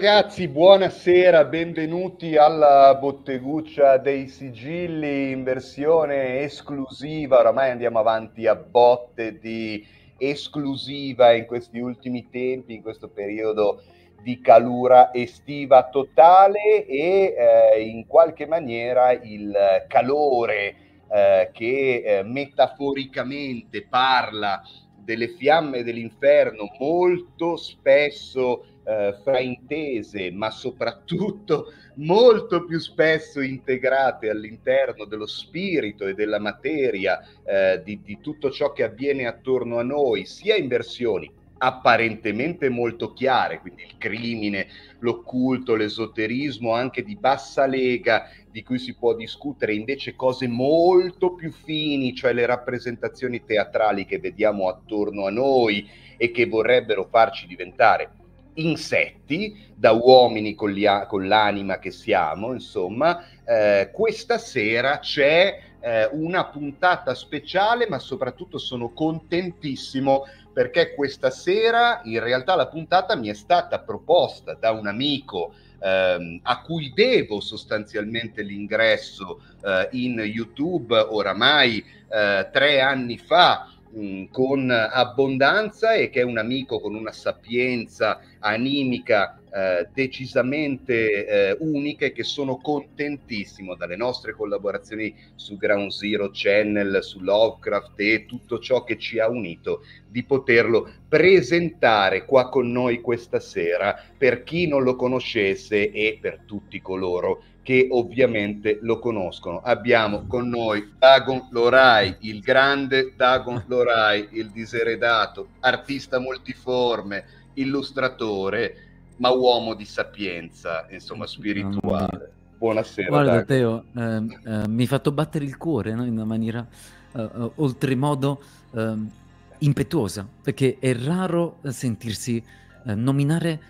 Ragazzi, buonasera, benvenuti alla botteguccia dei sigilli in versione esclusiva. Oramai andiamo avanti a botte di esclusiva in questi ultimi tempi, in questo periodo di calura estiva totale e eh, in qualche maniera il calore eh, che eh, metaforicamente parla delle fiamme dell'inferno molto spesso eh, fraintese, ma soprattutto molto più spesso integrate all'interno dello spirito e della materia eh, di, di tutto ciò che avviene attorno a noi, sia in versioni apparentemente molto chiare, quindi il crimine, l'occulto, l'esoterismo, anche di bassa lega, di cui si può discutere invece cose molto più fini, cioè le rappresentazioni teatrali che vediamo attorno a noi e che vorrebbero farci diventare insetti, da uomini con, a- con l'anima che siamo, insomma, eh, questa sera c'è eh, una puntata speciale, ma soprattutto sono contentissimo perché questa sera in realtà la puntata mi è stata proposta da un amico ehm, a cui devo sostanzialmente l'ingresso eh, in YouTube oramai eh, tre anni fa mh, con abbondanza e che è un amico con una sapienza animica eh, decisamente eh, uniche che sono contentissimo dalle nostre collaborazioni su Ground Zero Channel, su Lovecraft e tutto ciò che ci ha unito di poterlo presentare qua con noi questa sera per chi non lo conoscesse e per tutti coloro che ovviamente lo conoscono. Abbiamo con noi Dagon Lorai, il grande Dagon Lorai, il diseredato, artista multiforme, illustratore, ma uomo di sapienza, insomma, spirituale. Buonasera. Guarda. Teo, eh, eh, mi hai fatto battere il cuore no? in una maniera eh, oltremodo ehm, impetuosa, perché è raro sentirsi eh, nominare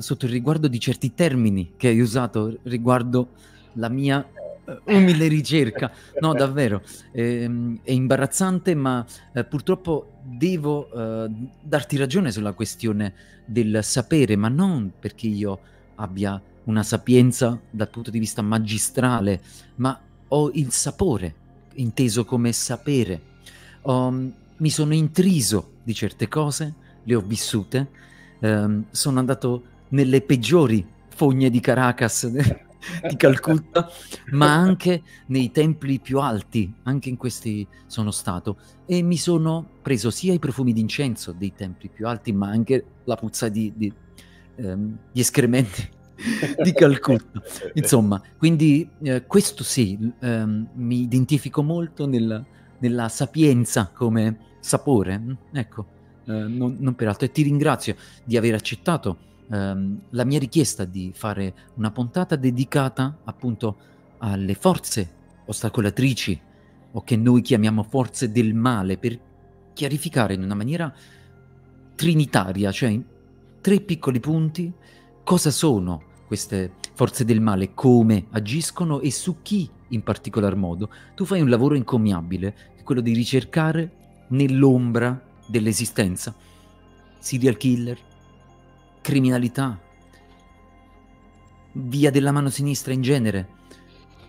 sotto il riguardo di certi termini che hai usato riguardo la mia umile ricerca. No, davvero, è, è imbarazzante, ma uh, purtroppo devo darti ragione sulla questione del sapere, ma non perché io abbia una sapienza dal punto di vista magistrale, ma ho il sapore, inteso come sapere. Um, mi sono intriso di certe cose, le ho vissute, ehm, sono andato nelle peggiori fogne di Caracas, di Calcutta, ma anche nei templi più alti, anche in questi sono stato e mi sono preso sia i profumi d'incenso dei templi più alti, ma anche la puzza di, di, ehm, di escrementi di Calcutta. Insomma, quindi eh, questo sì, ehm, mi identifico molto nel, nella sapienza come sapore. Ecco, eh, non, non, peraltro, e ti ringrazio di aver accettato ehm, la mia richiesta di fare una puntata dedicata appunto alle forze ostacolatrici o che noi chiamiamo forze del male per chiarificare in una maniera trinitaria, cioè in tre piccoli punti, cosa sono queste forze del male, come agiscono e su chi in particolar modo. Tu fai un lavoro incommiabile, quello di ricercare nell'ombra dell'esistenza. Serial killer, criminalità, via della mano sinistra in genere,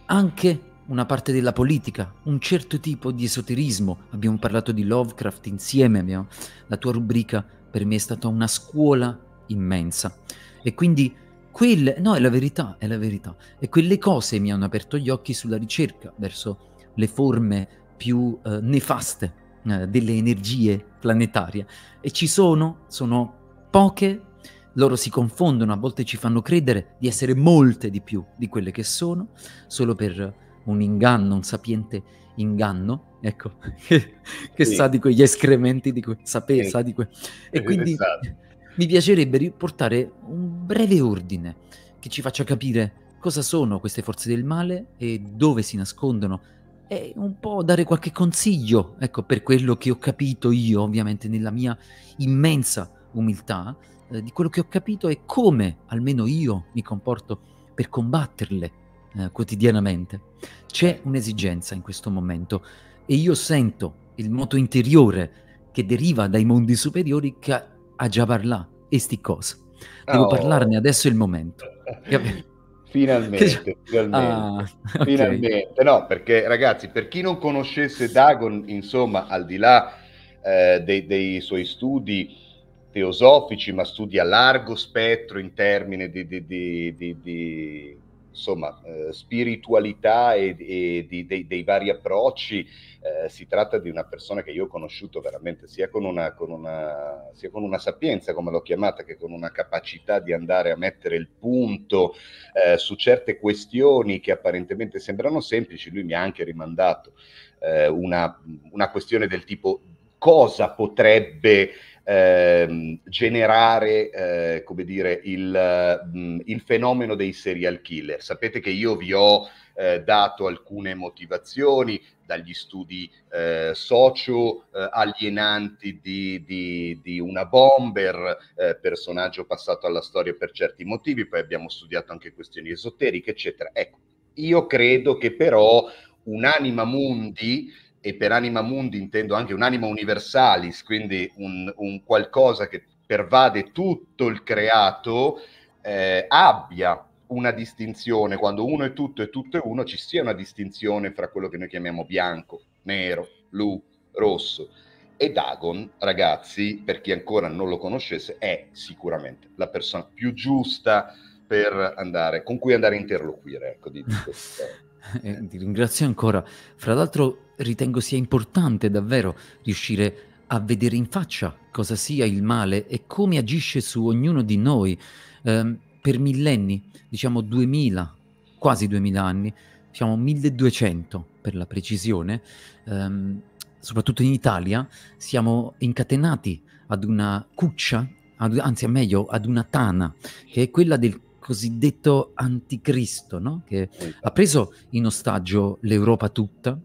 anche una parte della politica, un certo tipo di esoterismo. Abbiamo parlato di Lovecraft insieme, abbiamo... la tua rubrica per me è stata una scuola immensa. E quindi quelle, no, è la verità, è la verità. E quelle cose mi hanno aperto gli occhi sulla ricerca verso le forme più eh, nefaste eh, delle energie planetarie e ci sono, sono poche, loro si confondono, a volte ci fanno credere di essere molte di più di quelle che sono, solo per un inganno, un sapiente inganno, ecco, che, che sì. sa di quegli escrementi, di quel sapere, sì. sa di que... E quindi mi piacerebbe riportare un breve ordine che ci faccia capire cosa sono queste forze del male e dove si nascondono e un po' dare qualche consiglio, ecco, per quello che ho capito io, ovviamente nella mia immensa umiltà, eh, di quello che ho capito e come almeno io mi comporto per combatterle eh, quotidianamente. C'è un'esigenza in questo momento e io sento il moto interiore che deriva dai mondi superiori che ha già parlato e sti cose. Devo oh. parlarne, adesso è il momento. Finalmente, finalmente, ah, okay. finalmente. No, perché ragazzi, per chi non conoscesse Dagon, insomma, al di là eh, dei, dei, suoi studi teosofici, ma studi a largo spettro in termini di, di, di, di insomma, eh, spiritualità e, e di, dei, dei, vari approcci, eh, si tratta di una persona che io ho conosciuto veramente sia con, una, con una, sia con una sapienza, come l'ho chiamata, che con una capacità di andare a mettere il punto eh, su certe questioni che apparentemente sembrano semplici. Lui mi ha anche rimandato eh, una, una questione del tipo cosa potrebbe ehm, generare, eh, come dire, il, mh, il, fenomeno dei serial killer. Sapete che io vi ho eh, dato alcune motivazioni dagli studi eh, socio eh, alienanti di, di, di, una bomber, eh, personaggio passato alla storia per certi motivi, poi abbiamo studiato anche questioni esoteriche, eccetera. Ecco, io credo che però un'anima mundi e per anima mundi intendo anche un'anima universalis, quindi un, un qualcosa che pervade tutto il creato, eh, abbia una distinzione, quando uno è tutto e tutto è uno, ci sia una distinzione fra quello che noi chiamiamo bianco, nero, blu, rosso. E Dagon, ragazzi, per chi ancora non lo conoscesse, è sicuramente la persona più giusta per andare, con cui andare a interloquire. Ecco, di, di eh, ti ringrazio ancora. Fra l'altro ritengo sia importante davvero riuscire a vedere in faccia cosa sia il male e come agisce su ognuno di noi. Eh, per millenni, diciamo 2000, quasi 2000 anni, diciamo 1200 per la precisione, ehm, soprattutto in Italia, siamo incatenati ad una cuccia, ad, anzi a meglio ad una tana, che è quella del cosiddetto anticristo, no? che ha preso in ostaggio l'Europa tutta,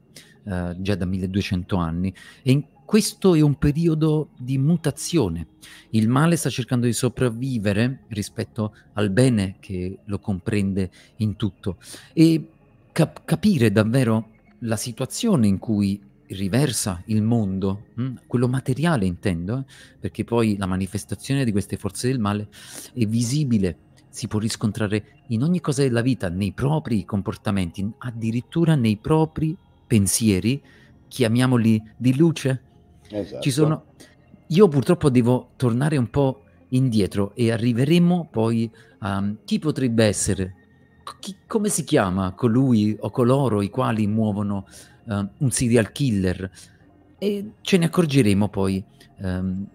eh, già da 1200 anni, e questo è un periodo di mutazione. Il male sta cercando di sopravvivere rispetto al bene che lo comprende in tutto e cap- capire davvero la situazione in cui riversa il mondo, mh? Hm? quello materiale intendo, eh? perché poi la manifestazione di queste forze del male è visibile si può riscontrare in ogni cosa della vita, nei propri comportamenti, addirittura nei propri pensieri, chiamiamoli di luce. Esatto. Ci sono... Io purtroppo devo tornare un po' indietro e arriveremo poi a chi potrebbe essere, chi, come si chiama colui o coloro i quali muovono uh, un serial killer e ce ne accorgeremo poi um,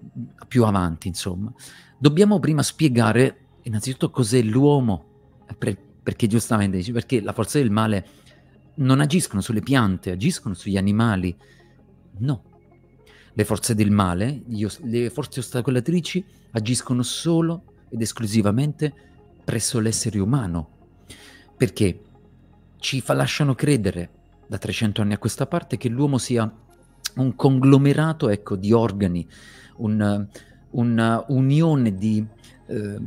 più avanti, insomma. Dobbiamo prima spiegare innanzitutto cos'è l'uomo, per, perché giustamente dici, perché la forza del male non agiscono sulle piante, agiscono sugli animali. No. Le forze del male, le forze ostacolatrici, agiscono solo ed esclusivamente presso l'essere umano. Perché ci fa, lasciano credere da 300 anni a questa parte che l'uomo sia un conglomerato ecco, di organi, un, una unione di eh,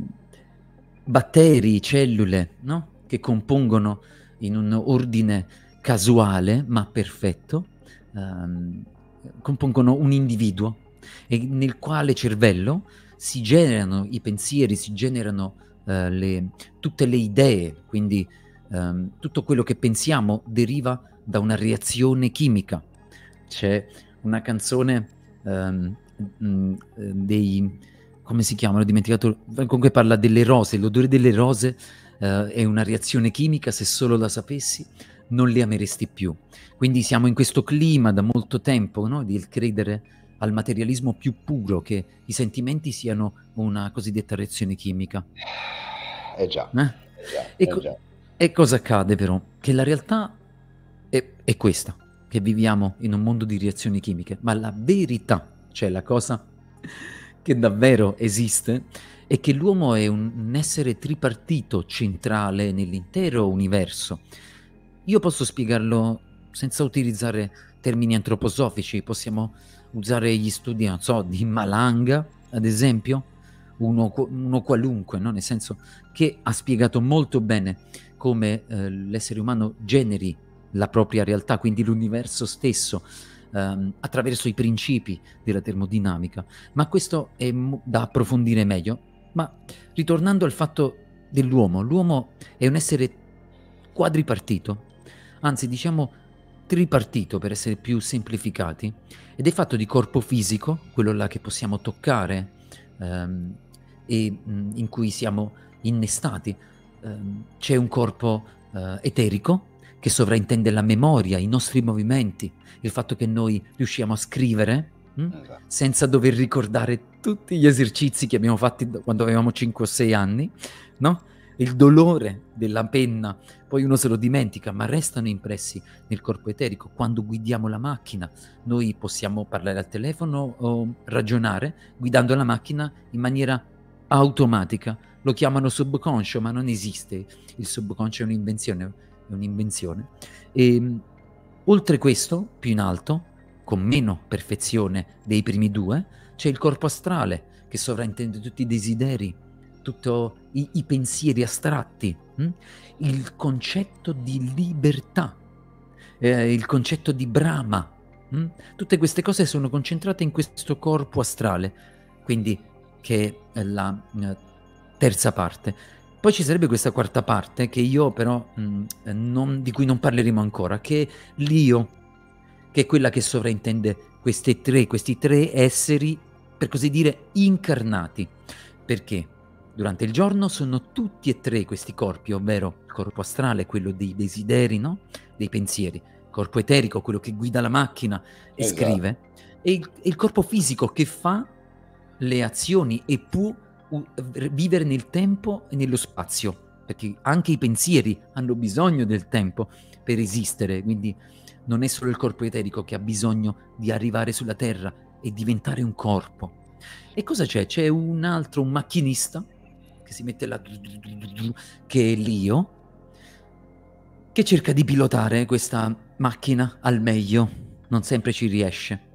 batteri, cellule, no? che compongono in un ordine casuale ma perfetto, um, compongono un individuo e nel quale cervello si generano i pensieri, si generano uh, le, tutte le idee, quindi um, tutto quello che pensiamo deriva da una reazione chimica. C'è una canzone um, dei come si chiamano? Ho dimenticato. Comunque parla delle rose. L'odore delle rose uh, è una reazione chimica, se solo la sapessi, non le ameresti più. Quindi siamo in questo clima da molto tempo, no? Di credere al materialismo più puro, che i sentimenti siano una cosiddetta reazione chimica. Eh già. Eh? Eh già, e, co- già. e, cosa accade però? Che la realtà è, è questa, che viviamo in un mondo di reazioni chimiche, ma la verità, cioè la cosa che davvero esiste è che l'uomo è un essere tripartito centrale nell'intero universo. Io posso spiegarlo senza utilizzare termini antroposofici, possiamo usare gli studi, non so, di Malanga, ad esempio, uno, uno qualunque, no? nel senso che ha spiegato molto bene come eh, l'essere umano generi la propria realtà, quindi l'universo stesso, ehm, attraverso i principi della termodinamica, ma questo è da approfondire meglio. Ma ritornando al fatto dell'uomo, l'uomo è un essere quadripartito, anzi diciamo tripartito per essere più semplificati, ed è fatto di corpo fisico, quello là che possiamo toccare ehm, e mh, in cui siamo innestati. Ehm, c'è un corpo eh, eterico che sovraintende la memoria, i nostri movimenti, il fatto che noi riusciamo a scrivere mh, esatto. senza dover ricordare tutti gli esercizi che abbiamo fatto quando avevamo 5 o 6 anni, no? Il dolore della penna, poi uno se lo dimentica, ma restano impressi nel corpo eterico. Quando guidiamo la macchina, noi possiamo parlare al telefono o ragionare guidando la macchina in maniera automatica. Lo chiamano subconscio, ma non esiste. Il subconscio è un'invenzione. È un'invenzione. E, ehm, oltre questo, più in alto, con meno perfezione dei primi due, c'è il corpo astrale che sovraintende tutti i desideri, tutti i, i, pensieri astratti, hm? il concetto di libertà, eh, il concetto di Brahma. Hm? Tutte queste cose sono concentrate in questo corpo astrale, quindi che è la eh, terza parte. Poi ci sarebbe questa quarta parte che io però mh, hm, non, di cui non parleremo ancora, che è l'io, che è quella che sovraintende questi tre, questi tre esseri per così dire, incarnati. Perché? Durante il giorno sono tutti e tre questi corpi, ovvero il corpo astrale, quello dei desideri, no? dei pensieri, il corpo eterico, quello che guida la macchina e esatto. scrive, e il, il, corpo fisico che fa le azioni e può uh, vivere nel tempo e nello spazio, perché anche i pensieri hanno bisogno del tempo per esistere, quindi non è solo il corpo eterico che ha bisogno di arrivare sulla Terra e diventare un corpo. E cosa c'è? C'è un altro, un macchinista che si mette là, che è l'io, che cerca di pilotare questa macchina al meglio, non sempre ci riesce.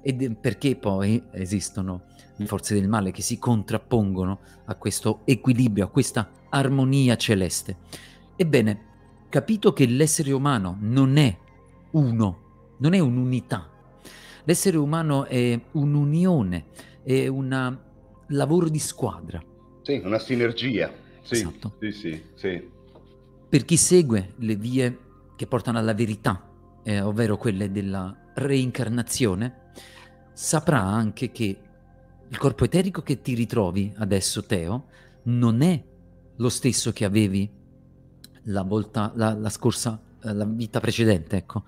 E perché poi esistono le forze del male che si contrappongono a questo equilibrio, a questa armonia celeste. Ebbene, capito che l'essere umano non è uno, non è un'unità, L'essere umano è un'unione, è un lavoro di squadra. Sì, una sinergia. Sì, esatto. sì, sì, sì. Per chi segue le vie che portano alla verità, eh, ovvero quelle della reincarnazione, saprà anche che il corpo eterico che ti ritrovi adesso, Teo, non è lo stesso che avevi la volta, la, la scorsa, eh, la vita precedente, ecco.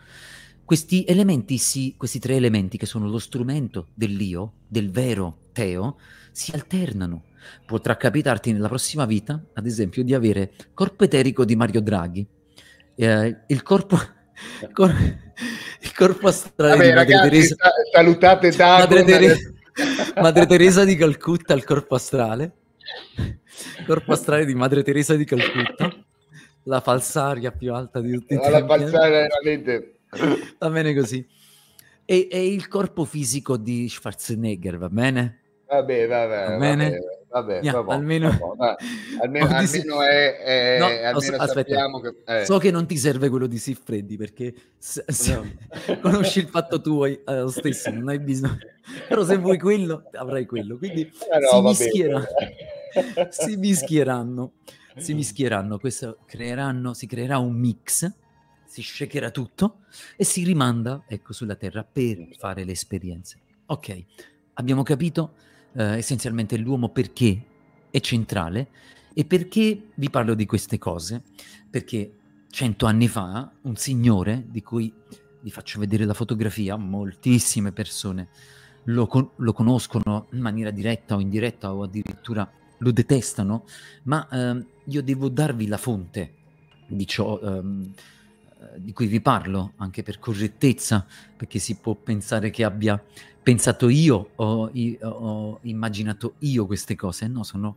Questi elementi, si, questi tre elementi che sono lo strumento dell'io, del vero Teo, si alternano. Potrà capitarti nella prossima vita, ad esempio, di avere corpo eterico di Mario Draghi, eh, il corpo... Cor- il corpo astrale Vabbè, di Madre ragazzi, Teresa. salutate Dagon. Madre, Tere- Madre Teresa di Calcutta, il corpo astrale. Corpo astrale di Madre Teresa di Calcutta. La falsaria più alta di tutti i tempi. La falsaria veramente va bene così. E, e, il corpo fisico di Schwarzenegger, va bene? Vabbè, vabbè, va bene. Vabbè, yeah, vabbè, almeno, vabbè, almeno, almeno, è, è no, almeno aspetta, che, eh. so che non ti serve quello di Siffreddi perché se, se no. conosci il fatto tuo eh, lo stesso, non hai bisogno. Però se vuoi quello, avrai quello. Quindi eh no, si, mischierà, si mischieranno, si mischieranno, questo creeranno, si creerà un mix si shakerà tutto e si rimanda ecco, sulla Terra per fare le esperienze. Ok, abbiamo capito eh, essenzialmente l'uomo perché è centrale e perché vi parlo di queste cose? Perché cento anni fa un signore di cui vi faccio vedere la fotografia, moltissime persone lo, con- lo conoscono in maniera diretta o indiretta o addirittura lo detestano, ma eh, io devo darvi la fonte di ciò. Ehm, eh, di cui vi parlo, anche per correttezza, perché si può pensare che abbia pensato io o, ho immaginato io queste cose, no, sono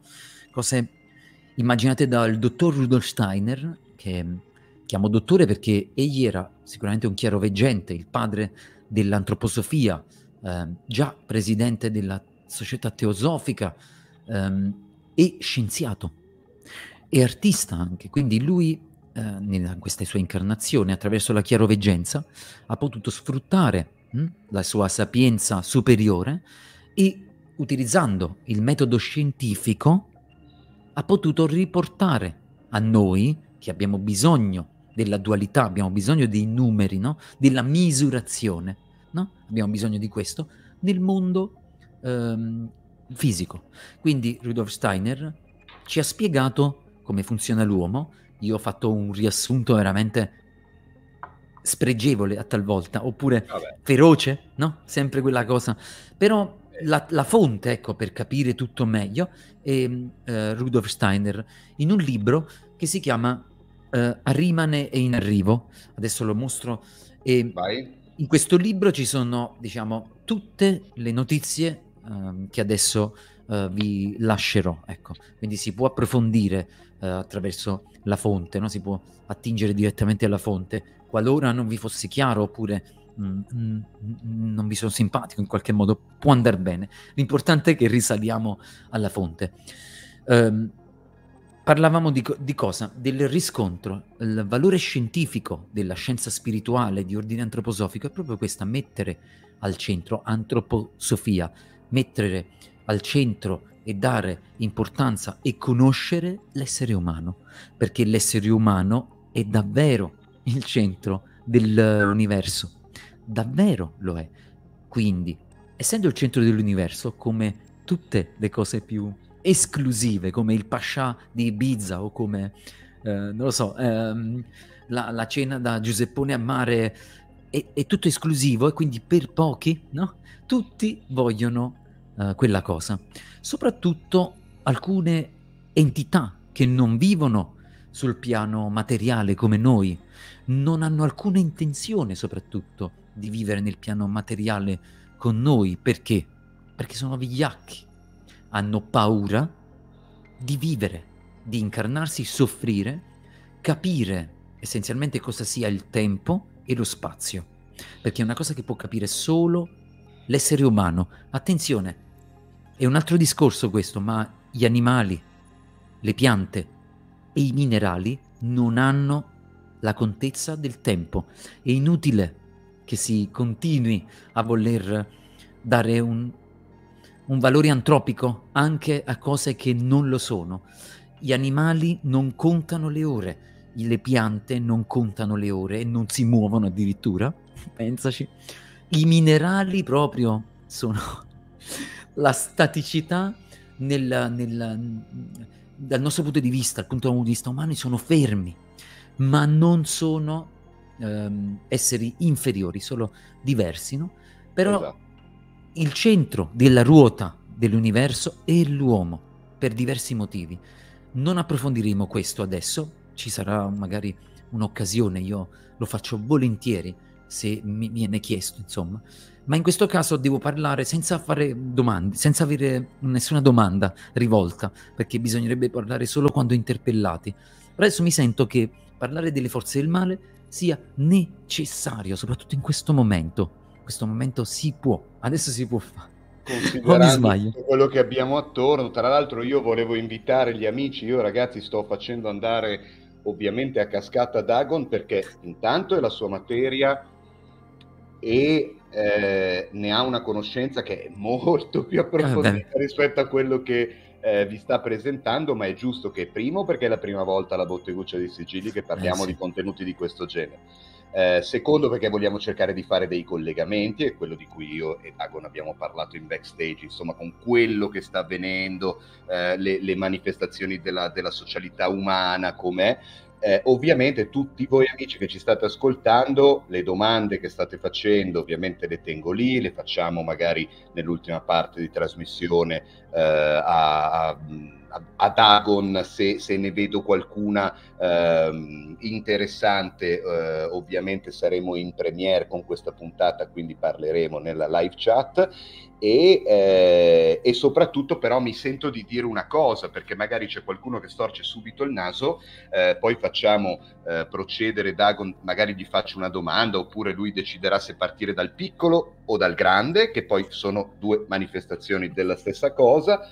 cose immaginate dal dottor Rudolf Steiner, che chiamo dottore perché egli era sicuramente un chiaroveggente, il padre dell'antroposofia, eh, già presidente della società teosofica ehm, e scienziato. E artista anche, quindi lui eh, in questa sua incarnazione, attraverso la chiaroveggenza, ha potuto sfruttare hm, la sua sapienza superiore e utilizzando il metodo scientifico, ha potuto riportare a noi, che abbiamo bisogno della dualità, abbiamo bisogno dei numeri, no? della misurazione, no? abbiamo bisogno di questo, nel mondo ehm, fisico. Quindi Rudolf Steiner ci ha spiegato come funziona l'uomo, io ho fatto un riassunto veramente spregevole a talvolta, oppure Vabbè. feroce, no? Sempre quella cosa. Però la, la, fonte, ecco, per capire tutto meglio, è uh, Rudolf Steiner, in un libro che si chiama uh, A rimane e in arrivo. Adesso lo mostro. E Vai. In questo libro ci sono, diciamo, tutte le notizie uh, che adesso uh, vi lascerò. Ecco. Quindi si può approfondire uh, attraverso la fonte, no? si può attingere direttamente alla fonte. Qualora non vi fosse chiaro oppure mm, mm, non vi sono simpatico in qualche modo, può andare bene. L'importante è che risaliamo alla fonte. Um, parlavamo di, di, cosa? Del riscontro, il valore scientifico della scienza spirituale di ordine antroposofico è proprio questa, mettere al centro antroposofia, mettere al centro e dare importanza e conoscere l'essere umano, perché l'essere umano è davvero il centro dell'universo, davvero lo è. Quindi, essendo il centro dell'universo, come tutte le cose più esclusive, come il Pascià di Ibiza o come, eh, non lo so, ehm, la, la, cena da Giuseppone a mare, è, è tutto esclusivo e quindi per pochi, no? Tutti vogliono uh, quella cosa. Soprattutto alcune entità che non vivono sul piano materiale come noi, non hanno alcuna intenzione soprattutto di vivere nel piano materiale con noi. Perché? Perché sono vigliacchi, hanno paura di vivere, di incarnarsi, soffrire, capire essenzialmente cosa sia il tempo e lo spazio. Perché è una cosa che può capire solo l'essere umano. Attenzione, è un altro discorso questo, ma gli animali, le piante e i minerali non hanno la contezza del tempo. È inutile che si continui a voler dare un, un valore antropico anche a cose che non lo sono. Gli animali non contano le ore, le piante non contano le ore e non si muovono addirittura, pensaci. I minerali proprio sono la staticità nel, nel, dal nostro punto di vista, dal punto di vista umano, sono fermi, ma non sono ehm, esseri inferiori, sono diversi, no? Però esatto. il centro della ruota dell'universo è l'uomo, per diversi motivi. Non approfondiremo questo adesso, ci sarà magari un'occasione, io lo faccio volentieri se mi viene chiesto, insomma ma in questo caso devo parlare senza fare domande, senza avere nessuna domanda rivolta, perché bisognerebbe parlare solo quando interpellati. Adesso mi sento che parlare delle forze del male sia necessario, soprattutto in questo momento. In questo momento si può, adesso si può fare. Considerando quello che abbiamo attorno, tra l'altro io volevo invitare gli amici, io ragazzi sto facendo andare ovviamente a cascata Dagon perché intanto è la sua materia e eh, ne ha una conoscenza che è molto più approfondita ah, rispetto a quello che eh, vi sta presentando, ma è giusto che primo perché è la prima volta alla botteguccia di sigilli che parliamo eh, sì. di contenuti di questo genere. Eh, secondo perché vogliamo cercare di fare dei collegamenti, è quello di cui io e Dagon abbiamo parlato in backstage, insomma con quello che sta avvenendo, eh, le, le, manifestazioni della, della socialità umana, com'è, eh, ovviamente tutti voi amici che ci state ascoltando, le domande che state facendo ovviamente le tengo lì, le facciamo magari nell'ultima parte di trasmissione eh, a, a, a, Dagon se, se, ne vedo qualcuna eh, interessante, eh, ovviamente saremo in premiere con questa puntata, quindi parleremo nella live chat e, eh, e, soprattutto però mi sento di dire una cosa perché magari c'è qualcuno che storce subito il naso, eh, poi facciamo eh, procedere Dagon, magari gli faccio una domanda oppure lui deciderà se partire dal piccolo o dal grande, che poi sono due manifestazioni della stessa cosa.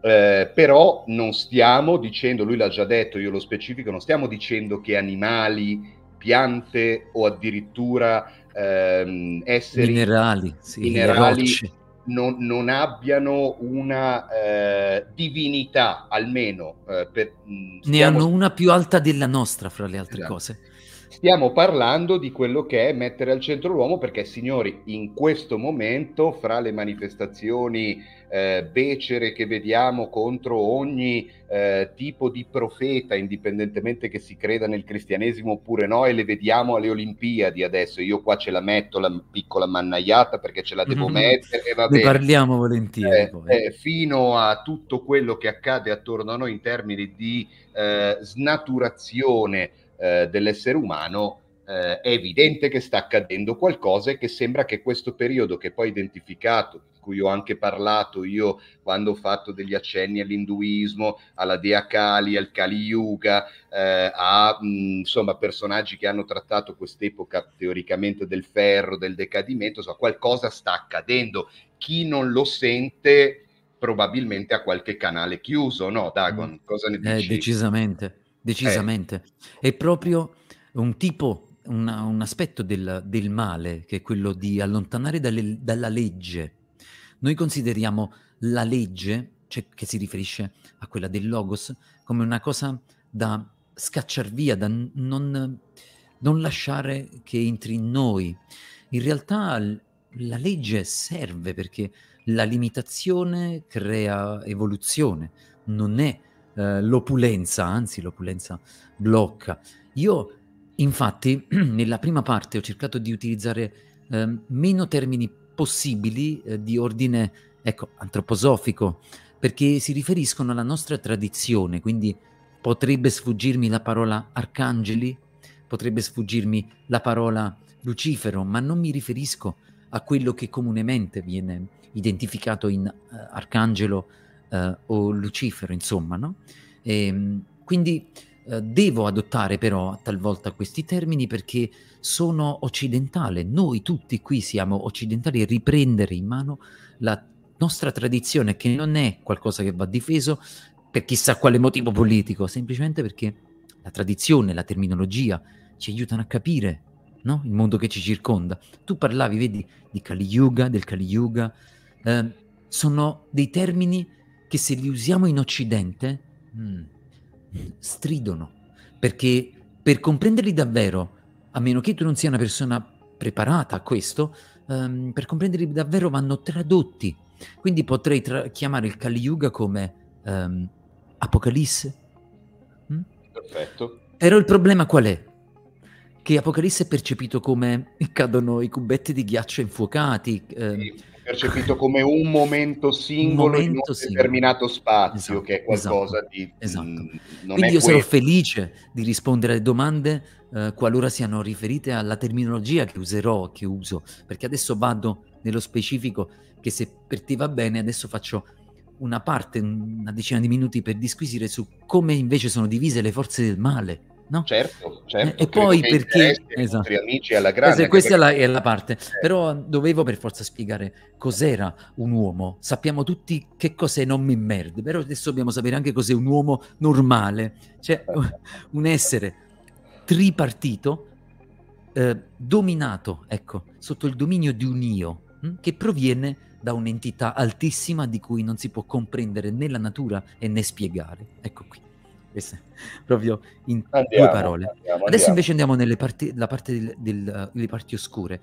Eh, però non stiamo dicendo, lui l'ha già detto, io lo specifico, non stiamo dicendo che animali, piante o addirittura ehm, esseri minerali, sì, minerali non, non, abbiano una eh, divinità, almeno. Eh, per, mh, ne hanno una più alta della nostra, fra le altre esatto. cose. Stiamo parlando di quello che è mettere al centro l'uomo perché, signori, in questo momento, fra le manifestazioni eh, becere che vediamo contro ogni eh, tipo di profeta, indipendentemente che si creda nel cristianesimo oppure no, e le vediamo alle Olimpiadi adesso. Io qua ce la metto la piccola mannaiata perché ce la devo mm-hmm. mettere. Va ne parliamo volentieri. Eh, eh, fino a tutto quello che accade attorno a noi in termini di eh, snaturazione eh, dell'essere umano, eh, è evidente che sta accadendo qualcosa e che sembra che questo periodo che poi identificato, di cui ho anche parlato io quando ho fatto degli accenni all'induismo, alla dea Kali, al Kali Yuga, eh, a mh, insomma personaggi che hanno trattato quest'epoca teoricamente del ferro, del decadimento, insomma, qualcosa sta accadendo. Chi non lo sente probabilmente ha qualche canale chiuso, no Dagon? Mm. Cosa ne eh, dici? Eh, decisamente decisamente. Eh. È proprio un tipo, una, un aspetto del, del, male, che è quello di allontanare dalle, dalla legge. Noi consideriamo la legge, cioè, che si riferisce a quella del logos, come una cosa da scacciar via, da non, non lasciare che entri in noi. In realtà la legge serve perché la limitazione crea evoluzione, non è eh, l'opulenza, anzi l'opulenza blocca. Io infatti nella prima parte ho cercato di utilizzare eh, meno termini possibili eh, di ordine ecco, antroposofico, perché si riferiscono alla nostra tradizione, quindi potrebbe sfuggirmi la parola arcangeli, potrebbe sfuggirmi la parola Lucifero, ma non mi riferisco a quello che comunemente viene identificato in uh, arcangelo eh, o Lucifero, insomma, no? E, ehm, quindi eh, devo adottare però talvolta questi termini perché sono occidentale, noi tutti qui siamo occidentali e riprendere in mano la nostra tradizione che non è qualcosa che va difeso per chissà quale motivo politico, semplicemente perché la tradizione, la terminologia ci aiutano a capire no? il mondo che ci circonda. Tu parlavi, vedi, di Kali Yuga, del Kali Yuga, eh, sono dei termini che se li usiamo in Occidente mm, stridono, perché per comprenderli davvero, a meno che tu non sia una persona preparata a questo, um, per comprenderli davvero vanno tradotti. Quindi potrei tra- chiamare il Kali Yuga come um, Apocalisse. Mm? Perfetto. Però il problema qual è? Che Apocalisse è percepito come cadono i cubetti di ghiaccio infuocati. Eh, sì percepito come un momento singolo momento in un singolo. determinato spazio, esatto, che è qualcosa esatto, di... Esatto. Mh, Quindi io sarò felice di rispondere alle domande eh, qualora siano riferite alla terminologia che userò, che uso, perché adesso vado nello specifico che se per te va bene, adesso faccio una parte, una decina di minuti per disquisire su come invece sono divise le forze del male No? Certo, certo. E poi perché... Esatto. amici alla grande. Eh, questa perché... è, la, è la, parte. Eh. Però dovevo per forza spiegare cos'era un uomo. Sappiamo tutti che cos'è non mi merde, però adesso dobbiamo sapere anche cos'è un uomo normale. Cioè un essere tripartito, eh, dominato, ecco, sotto il dominio di un io, hm, che proviene da un'entità altissima di cui non si può comprendere né la natura e né spiegare. Ecco qui. Queste, proprio in andiamo, due parole. Andiamo, Adesso invece andiamo nella parte, del, del, delle parti oscure.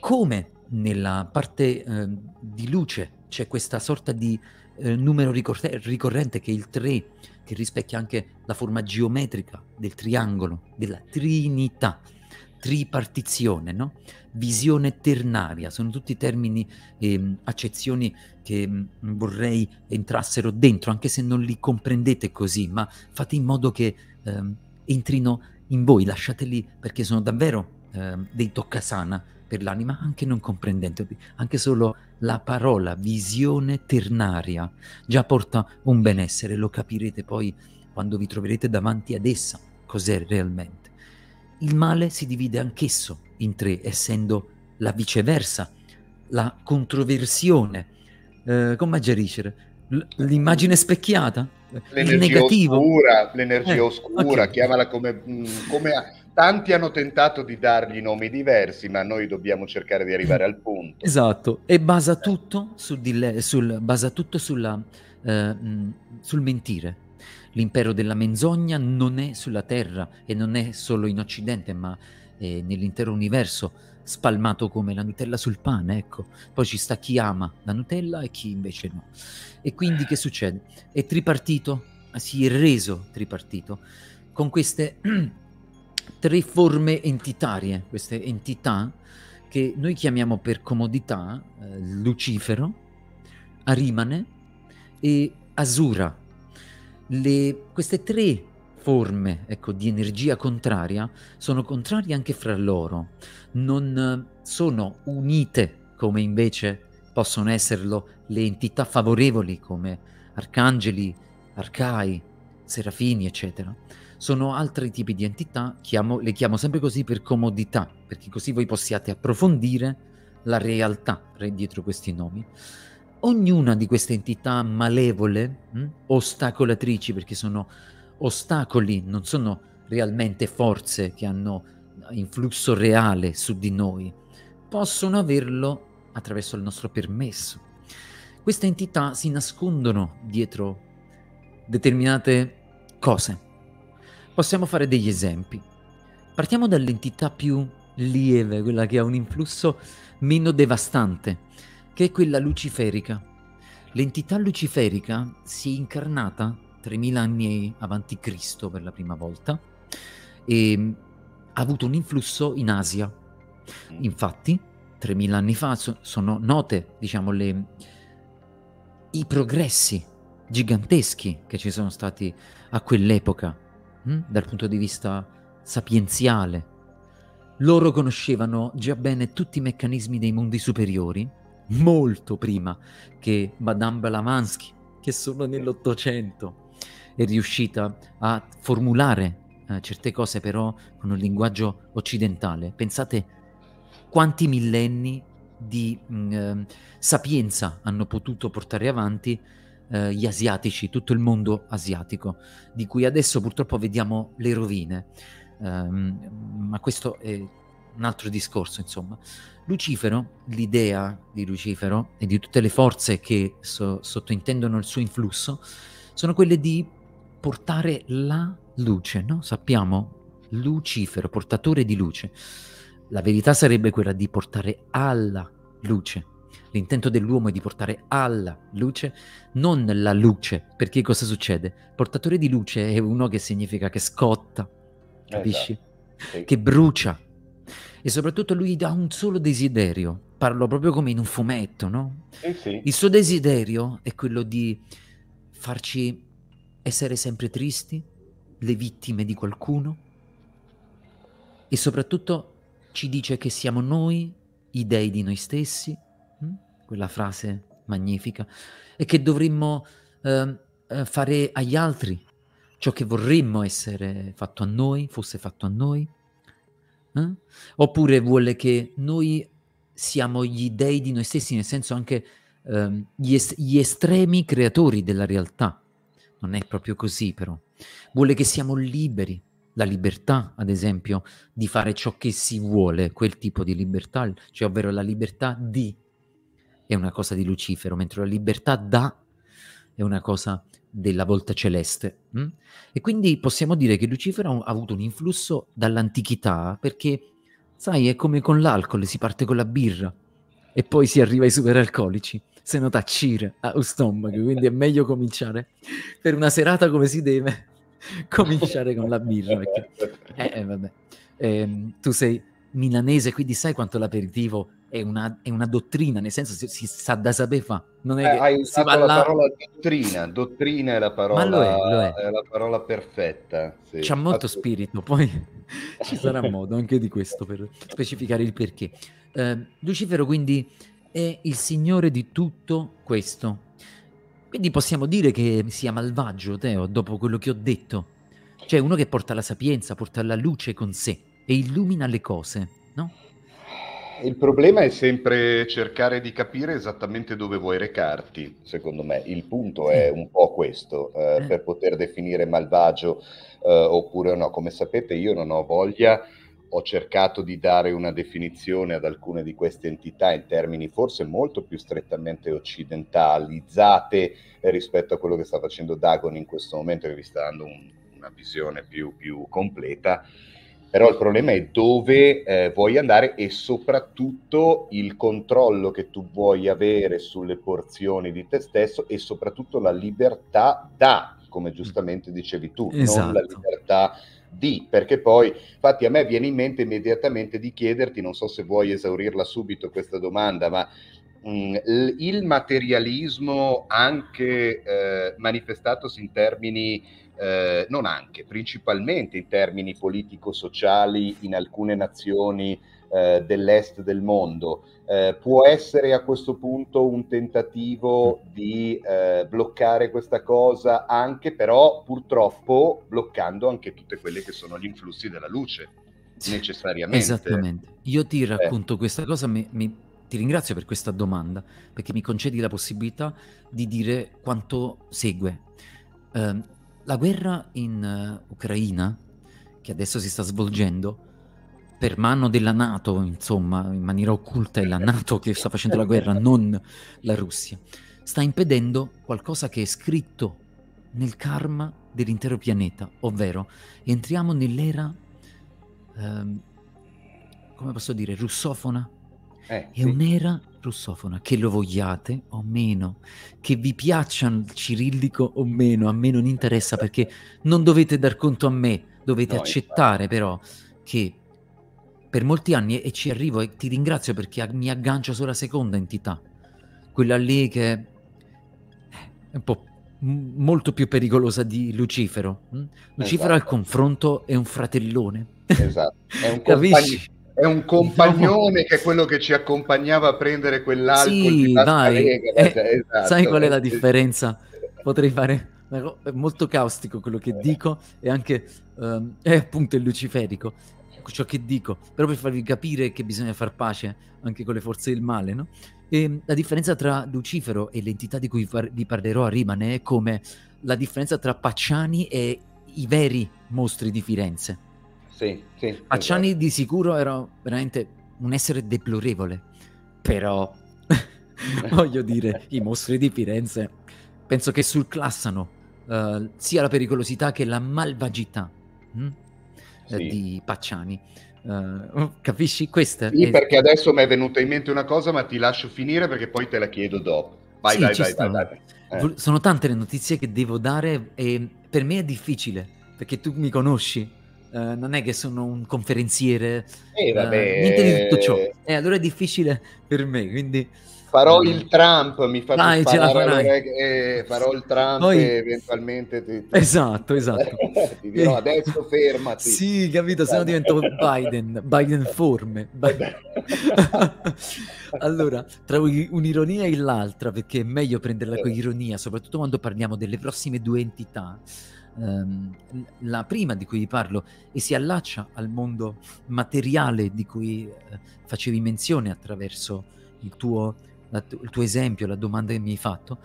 Come nella parte eh, di luce c'è questa sorta di eh, numero ricorre- ricorrente che è il 3, che rispecchia anche la forma geometrica del triangolo, della trinità tripartizione, no? visione ternaria, sono tutti termini, eh, accezioni che mh, mm, vorrei entrassero dentro, anche se non li comprendete così, ma fate in modo che eh, entrino in voi, lasciateli perché sono davvero eh, dei toccasana per l'anima, anche non comprendendoli, anche solo la parola visione ternaria già porta un benessere, lo capirete poi quando vi troverete davanti ad essa, cos'è realmente il male si divide anch'esso in tre, essendo la viceversa, la controversione, eh, come aggerisce? L'immagine specchiata? L'energia oscura, l'energia eh, oscura okay. chiamala come, mm, come tanti hanno tentato di dargli nomi diversi, ma noi dobbiamo cercare di arrivare al punto. Esatto, e basa tutto, sul, sul, basa tutto sulla, eh, sul mentire. L'impero della menzogna non è sulla Terra e non è solo in Occidente, ma è nell'intero universo, spalmato come la Nutella sul pane, ecco. Poi ci sta chi ama la Nutella e chi invece no. E quindi che succede? È tripartito, si è reso tripartito con queste tre forme entitarie, queste entità che noi chiamiamo per comodità eh, Lucifero, Arimane e Asura. Le, queste tre forme ecco, di energia contraria sono contrarie anche fra loro, non eh, sono unite come invece possono esserlo le entità favorevoli come arcangeli, arcai, serafini, eccetera sono altri tipi di entità, chiamo, le chiamo sempre così per comodità, perché così voi possiate approfondire la realtà dietro questi nomi. Ognuna di queste entità malevole, mh, hm, ostacolatrici, perché sono ostacoli, non sono realmente forze che hanno influsso reale su di noi, possono averlo attraverso il nostro permesso. Queste entità si nascondono dietro determinate cose Possiamo fare degli esempi. Partiamo dall'entità più lieve, quella che ha un influsso meno devastante, che è quella luciferica. L'entità luciferica si è incarnata 3000 anni avanti Cristo per la prima volta e ha avuto un influsso in Asia. Infatti, 3000 anni fa so- sono note, diciamo, le, i progressi giganteschi che ci sono stati a quell'epoca hm? dal punto di vista sapienziale. Loro conoscevano già bene tutti i meccanismi dei mondi superiori, molto prima che Madame Blavatsky, che solo nell'Ottocento è riuscita a formulare eh, certe cose però con un linguaggio occidentale. Pensate quanti millenni di mh, mm, eh, sapienza hanno potuto portare avanti eh, gli asiatici, tutto il mondo asiatico, di cui adesso purtroppo vediamo le rovine. Um, ma questo è un altro discorso, insomma. Lucifero, l'idea di Lucifero e di tutte le forze che so- sottointendono il suo influsso, sono quelle di portare la luce, no? Sappiamo, Lucifero, portatore di luce. La verità sarebbe quella di portare alla luce L'intento dell'uomo è di portare alla luce, non la luce, perché cosa succede? Portatore di luce è uno che significa che scotta, capisci? Esatto. Sì. Che brucia. E soprattutto lui ha un solo desiderio, parlo proprio come in un fumetto, no? Sì, sì. Il suo desiderio è quello di farci essere sempre tristi, le vittime di qualcuno, e soprattutto ci dice che siamo noi i dei di noi stessi quella frase magnifica, e che dovremmo eh, fare agli altri ciò che vorremmo essere fatto a noi, fosse fatto a noi. Eh? Oppure vuole che noi siamo gli dei di noi stessi, nel senso anche eh, gli, es- gli estremi creatori della realtà. Non è proprio così, però. Vuole che siamo liberi, la libertà, ad esempio, di fare ciò che si vuole, quel tipo di libertà, cioè ovvero la libertà di è una cosa di Lucifero, mentre la libertà dà è una cosa della volta celeste. Hm? E quindi possiamo dire che Lucifero ha avuto un influsso dall'antichità perché, sai, è come con l'alcol, si parte con la birra e poi si arriva ai superalcolici, se no t'accire a stomaco, quindi è meglio cominciare per una serata come si deve, cominciare con la birra. Perché, eh, eh, vabbè. Eh, tu sei milanese, quindi sai quanto l'aperitivo è una, è una dottrina, nel senso si, si sa da sapere fa. Non è eh, che hai usato la là... parola dottrina, dottrina è la parola, Ma lo è, lo è. è la parola perfetta. Sì. C'ha molto spirito, poi ci sarà modo anche di questo per specificare il perché. Eh, Lucifero quindi è il signore di tutto questo. Quindi possiamo dire che sia malvagio, Teo, dopo quello che ho detto. Cioè uno che porta la sapienza, porta la luce con sé e illumina le cose, no? Il problema è sempre cercare di capire esattamente dove vuoi recarti, secondo me. Il punto è un po' questo, eh, eh. per poter definire malvagio eh, oppure no. Come sapete io non ho voglia, ho cercato di dare una definizione ad alcune di queste entità in termini forse molto più strettamente occidentalizzate rispetto a quello che sta facendo Dagon in questo momento, che vi sta dando un, una visione più, più completa però il problema è dove eh, vuoi andare e soprattutto il controllo che tu vuoi avere sulle porzioni di te stesso e soprattutto la libertà da, come giustamente dicevi tu, esatto. non la esatto. libertà di, perché poi, infatti a me viene in mente immediatamente di chiederti, non so se vuoi esaurirla subito questa domanda, ma mh, mm, il materialismo anche eh, manifestatosi in termini eh, non anche, principalmente in termini politico-sociali in alcune nazioni eh, dell'est del mondo, eh, può essere a questo punto un tentativo di eh, bloccare questa cosa, anche però purtroppo bloccando anche tutte quelle che sono gli influssi della luce, necessariamente. Esattamente. Io ti eh. racconto questa cosa, mi, mi, ti ringrazio per questa domanda, perché mi concedi la possibilità di dire quanto segue. Uh, la guerra in uh, Ucraina, che adesso si sta svolgendo, per mano della Nato, insomma, in maniera occulta è la Nato che sta facendo la guerra, non la Russia, sta impedendo qualcosa che è scritto nel karma dell'intero pianeta, ovvero entriamo nell'era, ehm, come posso dire, russofona. Eh, è sì. un'era russofona, che lo vogliate o meno, che vi piaccia il cirillico o meno, a me non interessa perché non dovete dar conto a me, dovete no, accettare infatti. però che per molti anni, e ci arrivo e ti ringrazio perché mi aggancio sulla seconda entità, quella lì che è un po' molto più pericolosa di Lucifero. Hm? Lucifero esatto. al confronto è un fratellone. Esatto, è un compagno è un compagnone no. che è quello che ci accompagnava a prendere quell'alcol sì, di dai. Eh, esatto. Sai qual è la differenza? Potrei fare è molto caustico quello che dico e anche um, è appunto il luciferico ciò che dico, però per farvi capire che bisogna far pace anche con le forze del male, no? E la differenza tra Lucifero e l'entità di cui par- vi parlerò a Rimane è come la differenza tra Pacciani e i veri mostri di Firenze. Sì, sì. Pacciani esatto. di sicuro era veramente un essere deplorevole, però voglio dire, i mostri di Firenze penso che surclassano uh, sia la pericolosità che la malvagità hm? sì. di Pacciani. Uh, capisci? Questa sì, è... perché adesso mi è venuta in mente una cosa, ma ti lascio finire perché poi te la chiedo dopo. Vai, sì, vai, vai, vai, vai, vai. Eh. Sono tante le notizie che devo dare e per me è difficile perché tu mi conosci Uh, non è che sono un conferenziere, eh, vabbè. Uh, niente di tutto ciò. E eh, allora è difficile per me, quindi... Farò il Trump, mi faccio Dai, sparare eh, farò il Trump Poi... e eventualmente ti... Esatto, esatto. ti dirò adesso fermati. Sì, capito, se no divento Biden, Biden forme. allora, tra un'ironia e l'altra, perché è meglio prenderla con ironia, soprattutto quando parliamo delle prossime due entità, ehm, la prima di cui vi parlo e si allaccia al mondo materiale di cui eh, facevi menzione attraverso il tuo, la, il tuo esempio, la domanda che mi hai fatto,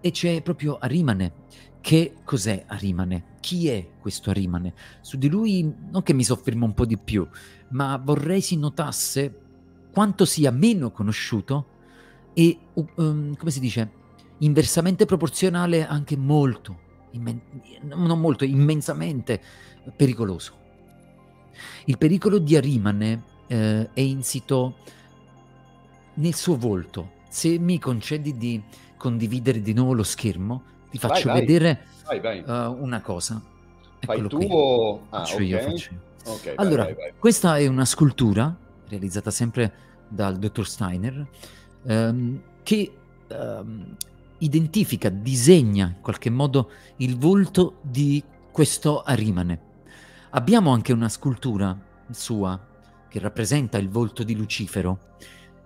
e c'è proprio Arimane. Che cos'è Arimane? Chi è questo Arimane? Su di lui non che mi soffermo un po' di più, ma vorrei si notasse quanto sia meno conosciuto e, um, come si dice, inversamente proporzionale anche molto, immen- non molto, immensamente pericoloso. Il pericolo di Arimane eh, è insito nel suo volto. Se mi concedi di condividere di nuovo lo schermo, ti faccio vai, vai. vedere vai, uh, una cosa. Eccolo Fai tu o... Ah, faccio okay. io, faccio io. Okay, allora, questa è una scultura realizzata sempre dal dottor Steiner um, che um, identifica, disegna in qualche modo il volto di questo Arimane. Abbiamo anche una scultura sua che rappresenta il volto di Lucifero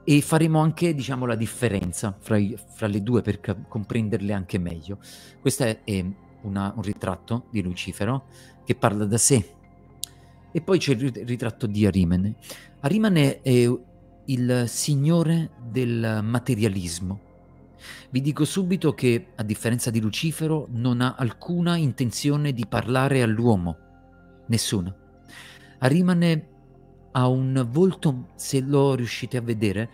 e faremo anche diciamo, la differenza fra, i, fra le due per ca- comprenderle anche meglio. Questo è, è una, un ritratto di Lucifero che parla da sé. E poi c'è il ritratto di Arimane. Arimane è il signore del materialismo. Vi dico subito che, a differenza di Lucifero, non ha alcuna intenzione di parlare all'uomo, nessuna. Arimane ha un volto, se lo riuscite a vedere,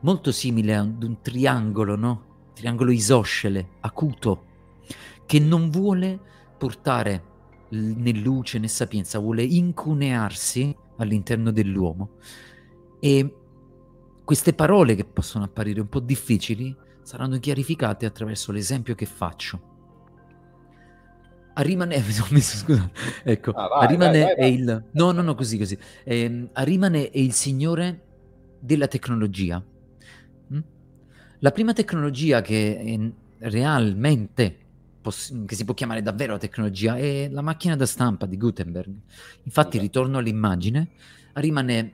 molto simile ad un triangolo, no? Triangolo isoscele, acuto, che non vuole portare né luce né sapienza, vuole incunearsi all'interno dell'uomo. E queste parole che possono apparire un po' difficili saranno chiarificate attraverso l'esempio che faccio. Arimane, scusate, ecco, ah, vai, Arimane vai, vai, è il, no, no, no, così, così. Eh, Arimane è il signore della tecnologia. Mm? La prima tecnologia che realmente poss- che si può chiamare davvero tecnologia è la macchina da stampa di Gutenberg. Infatti, ritorno all'immagine, Arimane,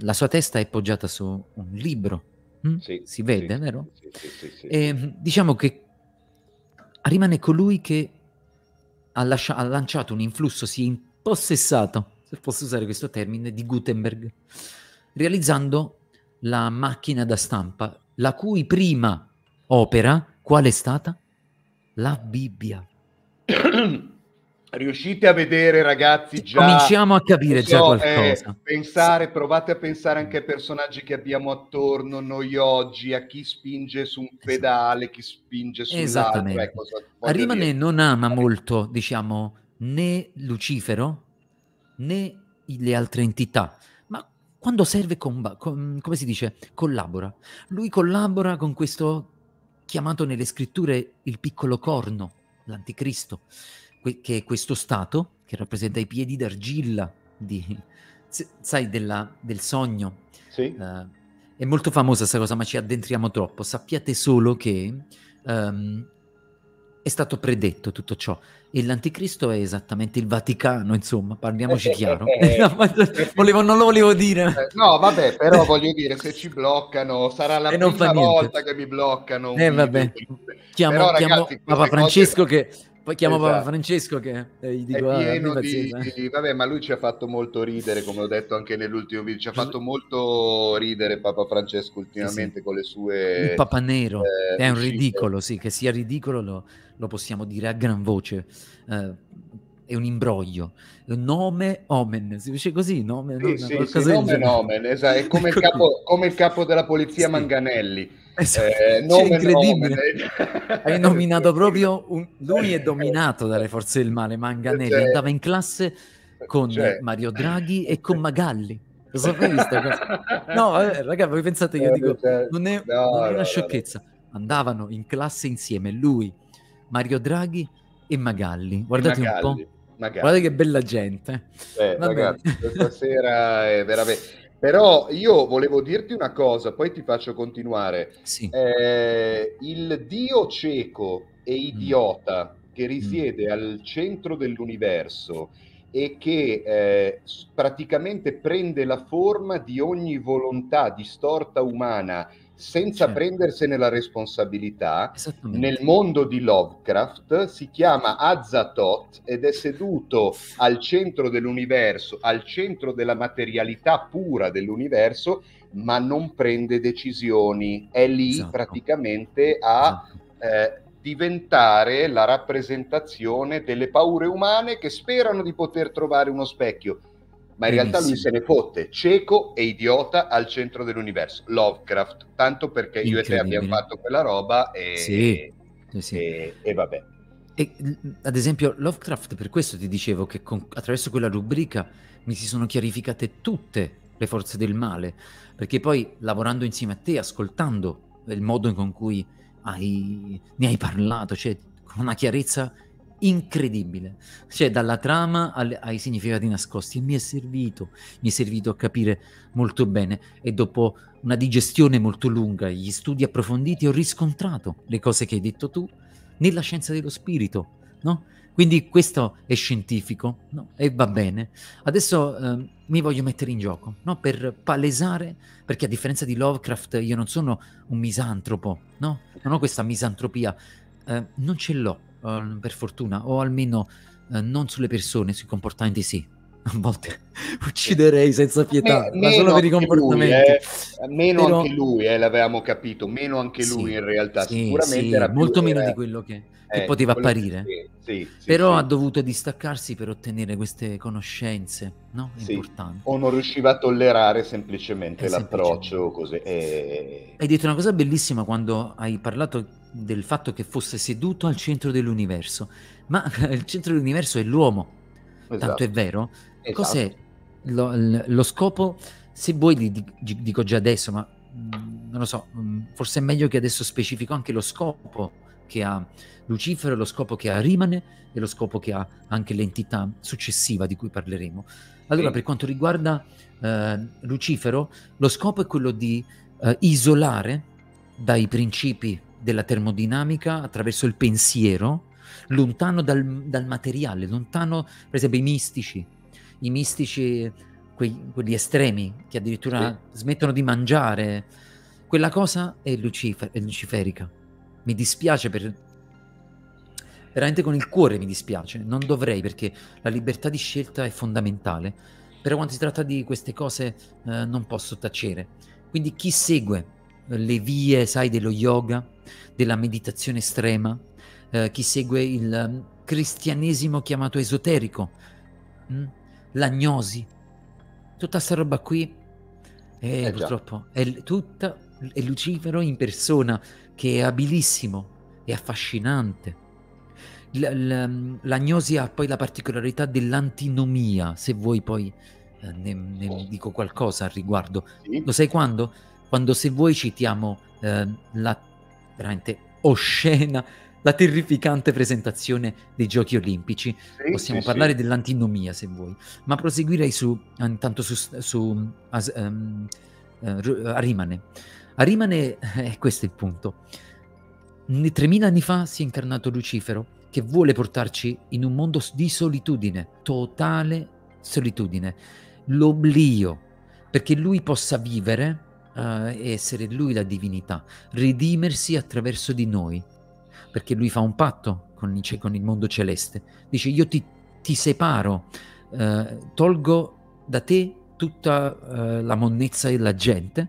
la sua testa è poggiata su un libro. Mm? Sì, si vede, sì, vero? Sì, e, diciamo che Arimane è colui che ha, lascia- ha lanciato un influsso, si è impossessato, se posso usare questo termine, di Gutenberg, realizzando la macchina da stampa, la cui prima opera, qual è stata? La Bibbia. Riuscite a vedere, ragazzi, già... Cominciamo a capire so, già qualcosa. Eh, pensare, provate a pensare anche ai personaggi che abbiamo attorno noi oggi, a chi spinge su un esatto. pedale, chi spinge sull'altro. Esattamente. Ecco, Arimane non ama molto, diciamo, né Lucifero né le altre entità, ma quando serve, comba- com- come si dice, collabora. Lui collabora con questo chiamato nelle scritture il piccolo corno, l'anticristo che è questo stato che rappresenta i piedi d'argilla di, sai, della, del sogno. Sì. Uh, è molto famosa questa cosa, ma ci addentriamo troppo. Sappiate solo che um, è stato predetto tutto ciò. E l'anticristo è esattamente il Vaticano, insomma, parliamoci chiaro. volevo, non lo volevo dire. Eh, no, vabbè, però voglio dire, se ci bloccano, sarà la prima volta che mi bloccano. Eh, vabbè. Chiamo, però, chiamo ragazzi, Papa Francesco cose... che poi chiamo esatto. Papa Francesco che eh, gli dico... È ah, pieno ah, di, di, Vabbè, ma lui ci ha fatto molto ridere, come ho detto anche nell'ultimo video, ci ha fatto molto ridere Papa Francesco ultimamente sì, sì. con le sue... Il Papa Nero, eh, è un ridicolo, sì, che sia ridicolo lo, lo possiamo dire a gran voce. Eh, è un imbroglio. Nome omen, si dice così, nome, sì, no, sì, sì, nome omen, esatto. è come il, capo, come il capo della polizia Manganelli Esatto. Eh, cioè, incredibile. Hai nominato proprio un... lui è dominato dalle forze del male. Manganelli cioè, andava in classe con cioè. Mario Draghi e con Magalli. Lo sapevi questa cosa? No, eh, raga, voi pensate io dico cioè, non è, no, non è una no, sciocchezza. No. Andavano in classe insieme lui, Mario Draghi e Magalli. Guardate Magalli. un po'. Magalli. Guardate che bella gente. Eh, ragazzi, questa sera è veramente però io volevo dirti una cosa, poi ti faccio continuare. Sì. Eh, il dio cieco e idiota mm. che risiede mm. al centro dell'universo e che eh, praticamente prende la forma di ogni volontà distorta umana senza certo. prendersene la responsabilità, nel mondo di Lovecraft si chiama Azathoth ed è seduto al centro dell'universo, al centro della materialità pura dell'universo, ma non prende decisioni. È lì esatto. praticamente a esatto. eh, diventare la rappresentazione delle paure umane che sperano di poter trovare uno specchio ma in Benissimo. realtà lui se ne fotte, cieco e idiota al centro dell'universo. Lovecraft, tanto perché io e te abbiamo fatto quella roba e, sì, sì. e, e vabbè. E, ad esempio, Lovecraft, per questo ti dicevo che con, attraverso quella rubrica mi si sono chiarificate tutte le forze del male, perché poi lavorando insieme a te, ascoltando il modo con cui hai, ne hai parlato, cioè con una chiarezza incredibile, cioè dalla trama alle, ai significati nascosti. E mi è servito, mi è servito a capire molto bene e dopo una digestione molto lunga, gli studi approfonditi, ho riscontrato le cose che hai detto tu nella scienza dello spirito, no? Quindi questo è scientifico no? e va bene. Adesso eh, mi voglio mettere in gioco no? per palesare, perché a differenza di Lovecraft io non sono un misantropo, no? non ho questa misantropia, eh, non ce l'ho uh, per fortuna, o almeno uh, non sulle persone, sui comportamenti sì. a volte ucciderei senza pietà, me, ma solo per i comportamenti. Lui, eh. Meno Però... anche lui, eh, l'avevamo capito, meno anche lui sì, in realtà, sì, sicuramente sì, era molto meno era... di quello che, che eh, poteva apparire. Che... Però ha dovuto distaccarsi per ottenere queste conoscenze, no? Importanti. O non riusciva a tollerare semplicemente eh, l'approccio così. E... Hai detto una cosa bellissima quando hai parlato del fatto che fosse seduto al centro dell'universo, ma il centro dell'universo è l'uomo. Esatto. Tanto è vero Esatto. Cos'è lo, lo, scopo? Se vuoi, dico già adesso, ma mm, non lo so, mm, forse è meglio che adesso specifico anche lo scopo che ha Lucifero, lo scopo che ha Rimane e lo scopo che ha anche l'entità successiva di cui parleremo. Allora, sì. per quanto riguarda eh, Lucifero, lo scopo è quello di eh, isolare dai principi della termodinamica attraverso il pensiero, lontano dal, dal materiale, lontano, per esempio, i mistici, i mistici, quei, quelli estremi, che addirittura sì. smettono di mangiare. Quella cosa è, lucifer- è luciferica. Mi dispiace per... Veramente con il cuore mi dispiace, non dovrei perché la libertà di scelta è fondamentale, però quando si tratta di queste cose eh, non posso tacere. Quindi chi segue le vie, sai, dello yoga, della meditazione estrema, eh, chi segue il mm, cristianesimo chiamato esoterico, mh? Mm, l'agnosi, tutta sta roba qui è, eh, purtroppo è tutta è Lucifero in persona che è abilissimo, è affascinante. L- l'agnosi ha poi la particolarità dell'antinomia, se vuoi poi eh, ne, ne, dico qualcosa al riguardo. Sì. Lo sai quando? Quando se vuoi citiamo eh, la veramente oscena la terrificante presentazione dei giochi olimpici. Sì, Possiamo sì, parlare sì. dell'antinomia se vuoi, ma proseguirei su, intanto su, su as, um, uh, Arimane. Arimane, eh, questo è il punto. 3000 anni fa si è incarnato Lucifero che vuole portarci in un mondo di solitudine, totale solitudine, l'oblio, perché lui possa vivere uh, e essere lui la divinità, redimersi attraverso di noi. Perché lui fa un patto con, con il mondo celeste. Dice io ti, ti separo, eh, tolgo da te tutta eh, la monnezza e la gente,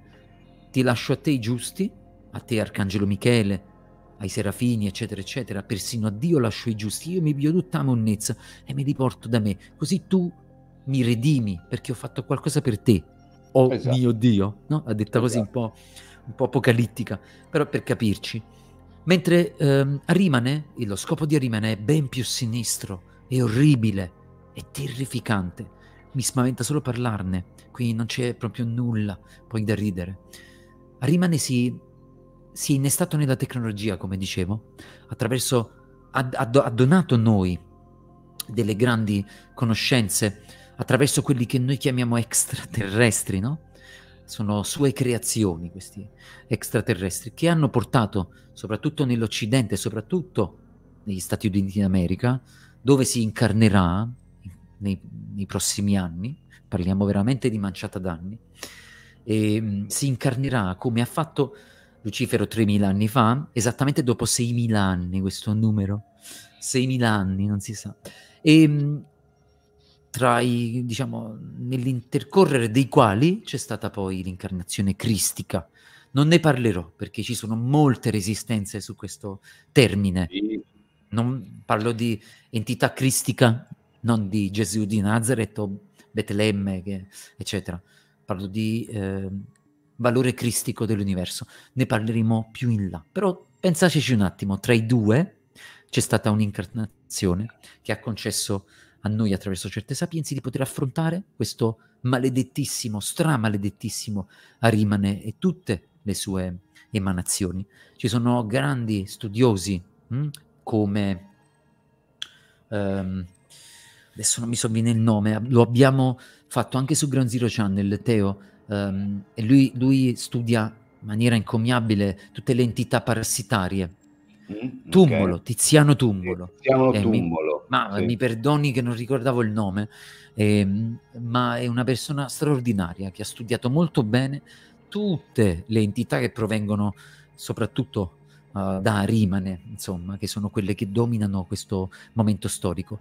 ti lascio a te i giusti, a te Arcangelo Michele, ai serafini, eccetera, eccetera, persino a Dio lascio i giusti, io mi pio tutta la monnezza e mi riporto da me, così tu mi redimi perché ho fatto qualcosa per te, oh esatto. mio Dio, no? Ha detta esatto. così un po', un po' apocalittica, però per capirci. Mentre ehm, Rimane, lo scopo di Rimane è ben più sinistro, è orribile, è terrificante. Mi spaventa solo parlarne, qui non c'è proprio nulla poi da ridere. Rimane si, si è innestato nella tecnologia, come dicevo, attraverso, ha, ha, ha donato noi delle grandi conoscenze attraverso quelli che noi chiamiamo extraterrestri, no? sono sue creazioni, questi extraterrestri, che hanno portato, soprattutto nell'Occidente, soprattutto negli Stati Uniti d'America, dove si incarnerà nei, nei prossimi anni, parliamo veramente di manciata d'anni, e, um, si incarnerà come ha fatto Lucifero 3000 anni fa, esattamente dopo 6000 anni, questo numero, 6000 anni, non si sa. E um, tra i, diciamo, nell'intercorrere dei quali c'è stata poi l'incarnazione cristica. Non ne parlerò perché ci sono molte resistenze su questo termine. Non parlo di entità cristica, non di Gesù di Nazareth o Betlemme, che, eccetera. Parlo di eh, valore cristico dell'universo. Ne parleremo più in là. Però pensateci un attimo, tra i due c'è stata un'incarnazione che ha concesso a noi attraverso certe sapienze di poter affrontare questo maledettissimo, stramaledettissimo Arimane e tutte le sue emanazioni. Ci sono grandi studiosi mh, hm, come um, adesso non mi sovviene il nome, lo abbiamo fatto anche su Ground Zero Channel, Teo, um, e lui, lui, studia in maniera incommiabile tutte le entità parassitarie. Mm, Tumbolo, okay. Tiziano Tumbolo. Tiziano Tumbolo ma sì. mi perdoni che non ricordavo il nome, eh, ma è una persona straordinaria che ha studiato molto bene tutte le entità che provengono soprattutto uh, da Arimane, insomma, che sono quelle che dominano questo momento storico.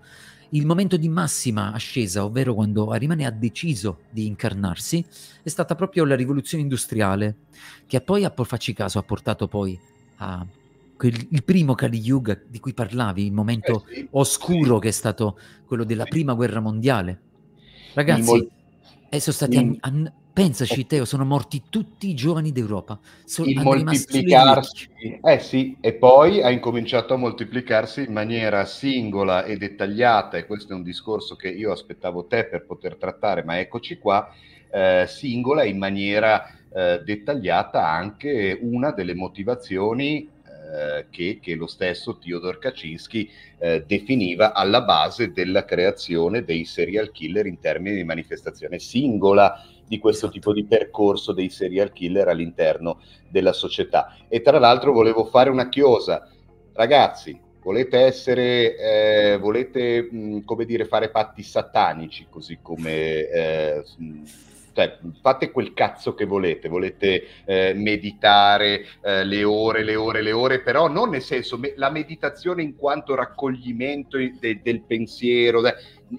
Il momento di massima ascesa, ovvero quando Arimane ha deciso di incarnarsi, è stata proprio la rivoluzione industriale, che poi, a farci caso, ha portato poi a quel, il primo Kali Yuga di cui parlavi, il momento eh sì, oscuro sì. che è stato quello della sì. prima guerra mondiale. Ragazzi, mol- eh, sono stati anni, anni, pensaci Teo, sono morti tutti i giovani d'Europa. So, il moltiplicarsi, eh sì, e poi ha incominciato a moltiplicarsi in maniera singola e dettagliata, e questo è un discorso che io aspettavo te per poter trattare, ma eccoci qua, eh, singola in maniera eh, dettagliata anche una delle motivazioni eh, che, che, lo stesso Theodor Kaczynski eh, definiva alla base della creazione dei serial killer in termini di manifestazione singola di questo esatto. tipo di percorso dei serial killer all'interno della società. E tra l'altro volevo fare una chiosa. Ragazzi, volete essere, eh, volete, mh, come dire, fare patti satanici, così come eh, cioè, fate quel cazzo che volete, volete eh, meditare eh, le ore, le ore, le ore, però non nel senso, me- la meditazione in quanto raccoglimento de- del pensiero, de-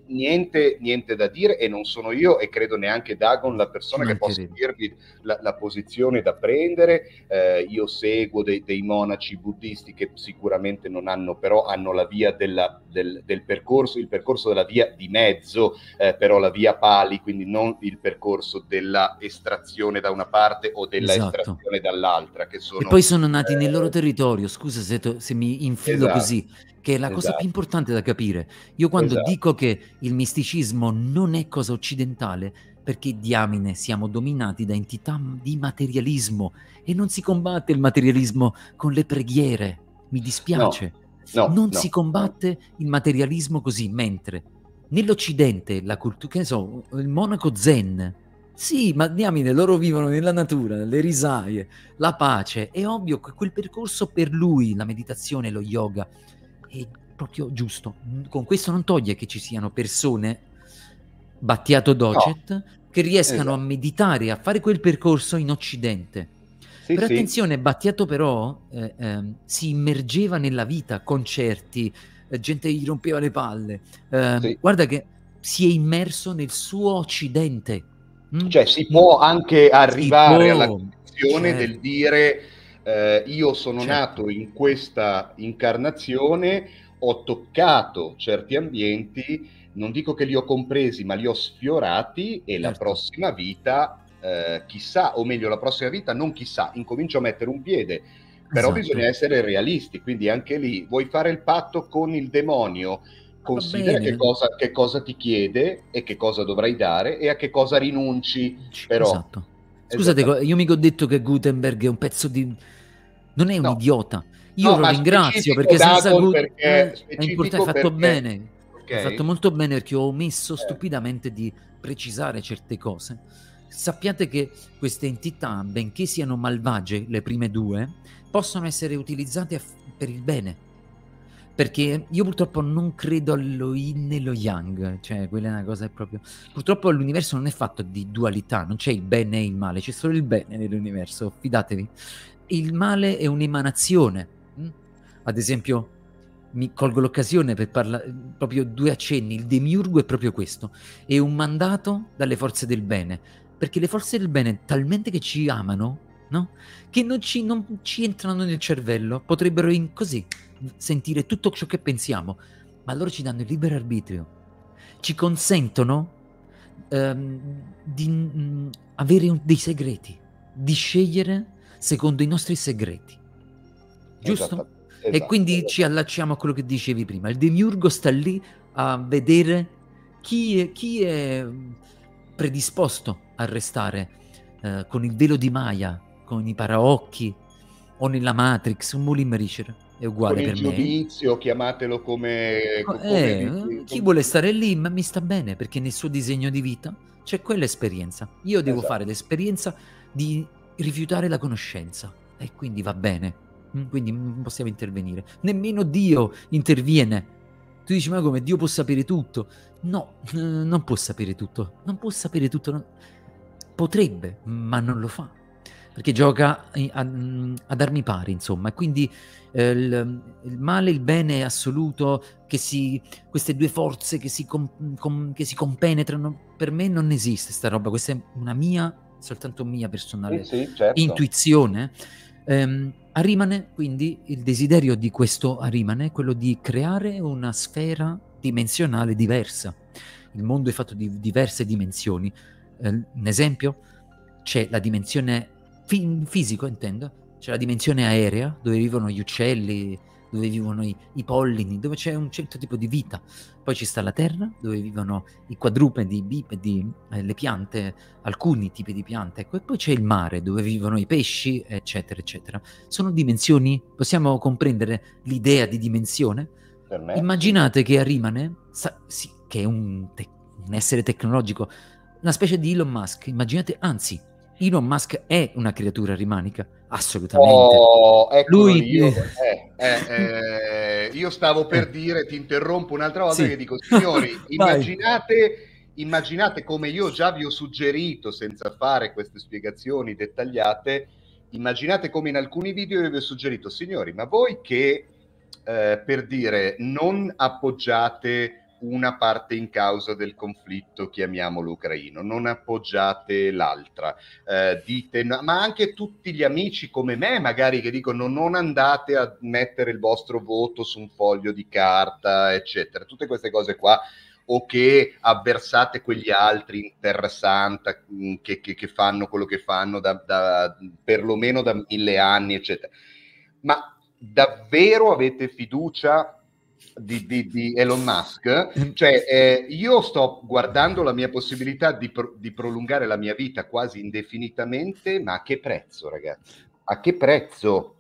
niente, niente, da dire e non sono io e credo neanche Dagon la persona non che possa dirvi la, la, posizione da prendere. Eh, io seguo dei, dei, monaci buddisti che sicuramente non hanno, però hanno la via della, del, del, percorso, il percorso della via di mezzo, eh, però la via pali, quindi non il percorso della estrazione da una parte o della esatto. estrazione dall'altra. Che sono, e poi sono nati eh, nel loro territorio, scusa se, to, se mi infilo esatto. così che è la esatto. cosa più esatto. importante da capire. Io quando esatto. dico che il misticismo non è cosa occidentale, perché diamine siamo dominati da entità di materialismo e non si combatte il materialismo con le preghiere. Mi dispiace. No, no, non no, si combatte il materialismo così, mentre nell'Occidente la cultura, che ne so, il monaco zen, sì, ma diamine, loro vivono nella natura, nelle risaie, la pace. È ovvio che quel percorso per lui, la meditazione, lo yoga, è proprio giusto. Con questo non toglie che ci siano persone, Battiato Docet, no. che riescano esatto. a meditare, a fare quel percorso in Occidente. Sì, però sì. attenzione, Battiato però eh, eh, si immergeva nella vita, concerti, eh, gente gli rompeva le palle. Ehm, sì. Guarda che si è immerso nel suo Occidente. Mm? Cioè si può anche arrivare può, alla condizione certo. del dire eh, io sono certo. nato in questa incarnazione, ho toccato certi ambienti, non dico che li ho compresi, ma li ho sfiorati e certo. la prossima vita, eh, chissà, o meglio, la prossima vita non chissà, incomincio a mettere un piede. Però esatto. bisogna essere realisti, quindi anche lì vuoi fare il patto con il demonio, considera che cosa, che cosa, ti chiede e che cosa dovrai dare e a che cosa rinunci. Però. Esatto. Scusate, io mi ho detto che Gutenberg è un pezzo di non è un no. idiota. Io no, lo ringrazio perché senza perché eh, è importante, hai fatto perché... bene. Okay. Hai fatto molto bene perché ho omesso eh. stupidamente di precisare certe cose. Sappiate che queste entità, benché siano malvagie, le prime due, possono essere utilizzate per il bene. Perché io purtroppo non credo allo yin e lo yang, cioè quella è una cosa proprio... Purtroppo l'universo non è fatto di dualità, non c'è il bene e il male, c'è solo il bene nell'universo, fidatevi il male è un'emanazione. Mm? Ad esempio, mi colgo l'occasione per parlare proprio due accenni. Il demiurgo è proprio questo: è un mandato dalle forze del bene. Perché le forze del bene, talmente che ci amano, no? che non ci, non ci entrano nel cervello, potrebbero in, così sentire tutto ciò che pensiamo, ma loro ci danno il libero arbitrio, ci consentono um, di um, avere un, dei segreti, di scegliere secondo i nostri segreti. Giusto? Esatto, esatto, e quindi esatto. ci allacciamo a quello che dicevi prima. Il demiurgo sta lì a vedere chi è, chi è predisposto a restare eh, con il velo di Maya, con i paraocchi o nella Matrix, un Mulim Richer è uguale per me. giudizio, chiamatelo come... come eh, chi vuole stare lì, ma mi sta bene, perché nel suo disegno di vita c'è quell'esperienza. Io devo esatto. fare l'esperienza di rifiutare la conoscenza e quindi va bene. Mm, quindi non possiamo intervenire. Nemmeno Dio interviene. Tu dici, ma come Dio può sapere tutto? No, non può sapere tutto. Non può sapere tutto. Non... Potrebbe, ma non lo fa. Perché gioca ad armi pari, insomma, e quindi eh, il, il, male e il bene assoluto, che si, queste due forze che si, com, com, che si compenetrano, per me non esiste sta roba, questa è una mia, soltanto mia personale sì, sì, certo. intuizione. Um, Arimane, quindi, il desiderio di questo Arimane è quello di creare una sfera dimensionale diversa. Il mondo è fatto di diverse dimensioni. Eh, un esempio, c'è la dimensione fi- fisico, intendo, c'è la dimensione aerea, dove vivono gli uccelli, dove vivono i, i, pollini, dove c'è un certo tipo di vita. Poi ci sta la terra, dove vivono i quadrupedi, i bipedi, eh, le piante, alcuni tipi di piante. Ecco. E poi c'è il mare, dove vivono i pesci, eccetera, eccetera. Sono dimensioni, possiamo comprendere l'idea di dimensione? Immaginate che Arimane, sa, sì, che è un, te- un essere tecnologico, una specie di Elon Musk, immaginate, anzi, Elon Musk è una creatura rimanica, assolutamente. Oh, Lui... Io, eh, eh, eh, io stavo per eh. dire, ti interrompo un'altra volta, sì. che dico, signori, immaginate, immaginate come io già vi ho suggerito, senza fare queste spiegazioni dettagliate, immaginate come in alcuni video io vi ho suggerito, signori, ma voi che eh, per dire non appoggiate una parte in causa del conflitto, chiamiamolo ucraino, non appoggiate l'altra, eh, dite, ma anche tutti gli amici come me, magari che dicono non andate a mettere il vostro voto su un foglio di carta, eccetera, tutte queste cose qua o che avversate quegli altri in terra santa mm, che, che, che fanno quello che fanno da, da, perlomeno da mille anni, eccetera. Ma davvero avete fiducia di, di, di, Elon Musk, mm. cioè eh, io sto guardando la mia possibilità di, pro, di, prolungare la mia vita quasi indefinitamente, ma a che prezzo, ragazzi? A che prezzo?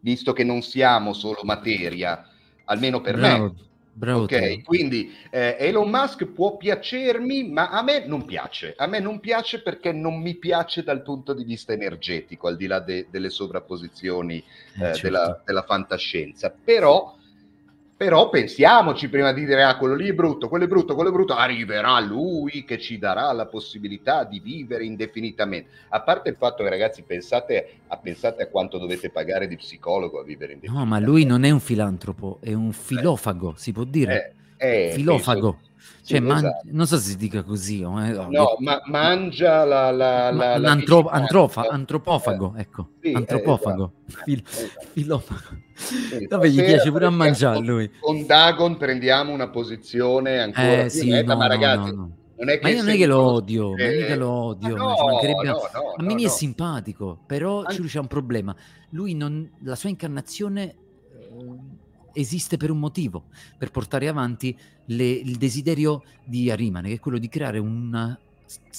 Visto che non siamo solo materia, almeno per Bravo. me. Bravo ok, te. quindi eh, Elon Musk può piacermi, ma a me non piace. A me non piace perché non mi piace dal punto di vista energetico, al di là de- delle sovrapposizioni eh, eh, certo. della, della fantascienza. Però però pensiamoci prima di dire ah quello lì è brutto, quello è brutto, quello è brutto, arriverà lui che ci darà la possibilità di vivere indefinitamente. A parte il fatto che ragazzi pensate a, pensate a quanto dovete pagare di psicologo a vivere indefinitamente. No, ma lui non è un filantropo, è un filofago, eh. si può dire. Eh, eh, filofago. Penso cioè, man- esatto. non so se si dica così. Eh, no, no ma mangia la... la, la, la antro- antrofa- antropofago, eh. ecco. Sì, antropofago. Esatto. Fil- esatto. Filofago. Sì, Vabbè, gli piace pure a mangiare lui. Con Dagon prendiamo una posizione ancora eh, più sì, netta, no, ma ragazzi... No, no, non è che ma io non è che lo odio, ma mica lo odio, no, mancherebbe... no, no, a me no, è simpatico, però An... c'è un problema. Lui non, la sua incarnazione eh, esiste per un motivo, per portare avanti le, il desiderio di Arimane, che è quello di creare una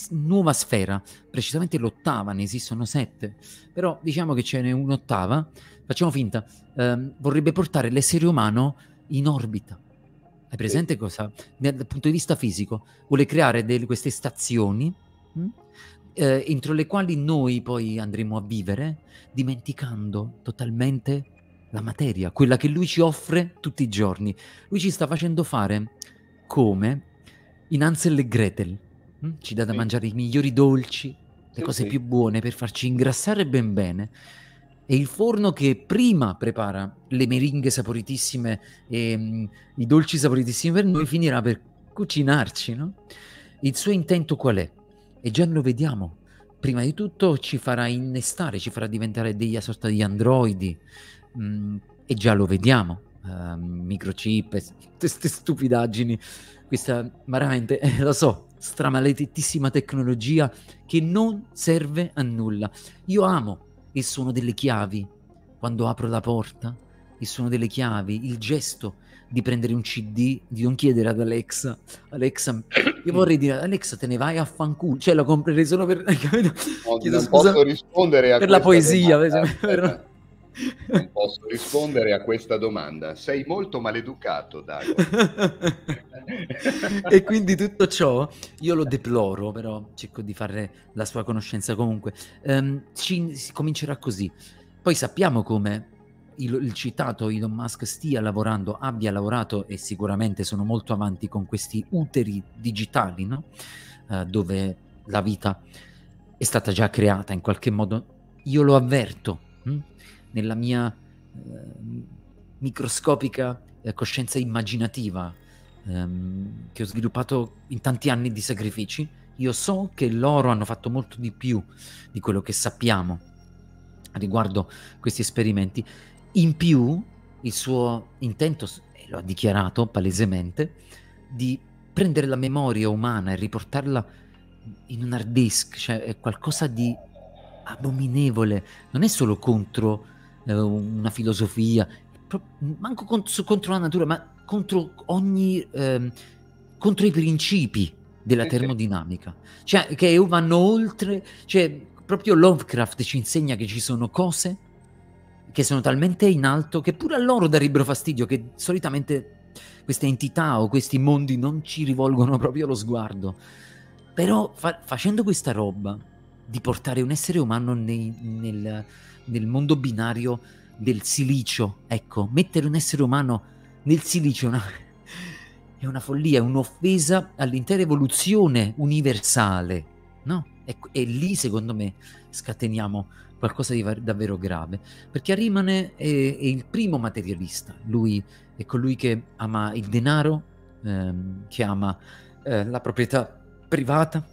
nuova sfera, precisamente l'ottava, ne esistono sette, però diciamo che ce n'è un'ottava, facciamo finta, ehm, vorrebbe portare l'essere umano in orbita. Hai presente cosa? Dal punto di vista fisico, vuole creare delle, queste stazioni mh? Hm, eh, entro le quali noi poi andremo a vivere, dimenticando totalmente la materia, quella che lui ci offre tutti i giorni. Lui ci sta facendo fare come in Ansel e Gretel. Hm? Ci dà da sì. mangiare i migliori dolci, le cose sì. più buone per farci ingrassare ben bene. E il forno che prima prepara le meringhe saporitissime e um, i dolci saporitissimi per noi finirà per cucinarci, no? Il suo intento qual è? E già lo vediamo. Prima di tutto ci farà innestare, ci farà diventare degli sorta di androidi, mh, mm, e già lo vediamo, uh, microchip, queste stupidaggini, questa veramente, eh, lo so, stramaledettissima tecnologia che non serve a nulla. Io amo il suono delle chiavi. Quando apro la porta, il suono delle chiavi, il gesto di prendere un CD, di non chiedere ad Alexa, Alexa, io vorrei dire, Alexa te ne vai a fanculo, cioè la comprerei solo per... No, non posso rispondere a per la poesia, domanda, per, non posso rispondere a questa domanda. Sei molto maleducato, Dago. e quindi tutto ciò io lo deploro, però cerco di fare la sua conoscenza comunque. Um, ci, si comincerà così. Poi sappiamo come il, il, citato Elon Musk stia lavorando, abbia lavorato e sicuramente sono molto avanti con questi uteri digitali, no? uh, dove la vita è stata già creata in qualche modo io lo avverto hm? Nella mia eh, microscopica eh, coscienza immaginativa ehm, che ho sviluppato in tanti anni di sacrifici, io so che loro hanno fatto molto di più di quello che sappiamo riguardo questi esperimenti. In più, il suo intento, e lo ha dichiarato palesemente, di prendere la memoria umana e riportarla in un hard disk, cioè è qualcosa di abominevole, non è solo contro una filosofia, manco contro, contro, la natura, ma contro ogni... Eh, contro i principi della termodinamica, cioè che vanno oltre, cioè proprio Lovecraft ci insegna che ci sono cose che sono talmente in alto che pure a loro darebbero fastidio, che solitamente queste entità o questi mondi non ci rivolgono proprio lo sguardo. Però fa- facendo questa roba di portare un essere umano nei, nel, nel mondo binario del silicio, ecco, mettere un essere umano nel silicio è una, è una follia, è un'offesa all'intera evoluzione universale, no? E, e lì, secondo me, scateniamo qualcosa di davvero grave, perché Arimane è, è, il primo materialista, lui è colui che ama il denaro, ehm, che ama eh, la proprietà privata,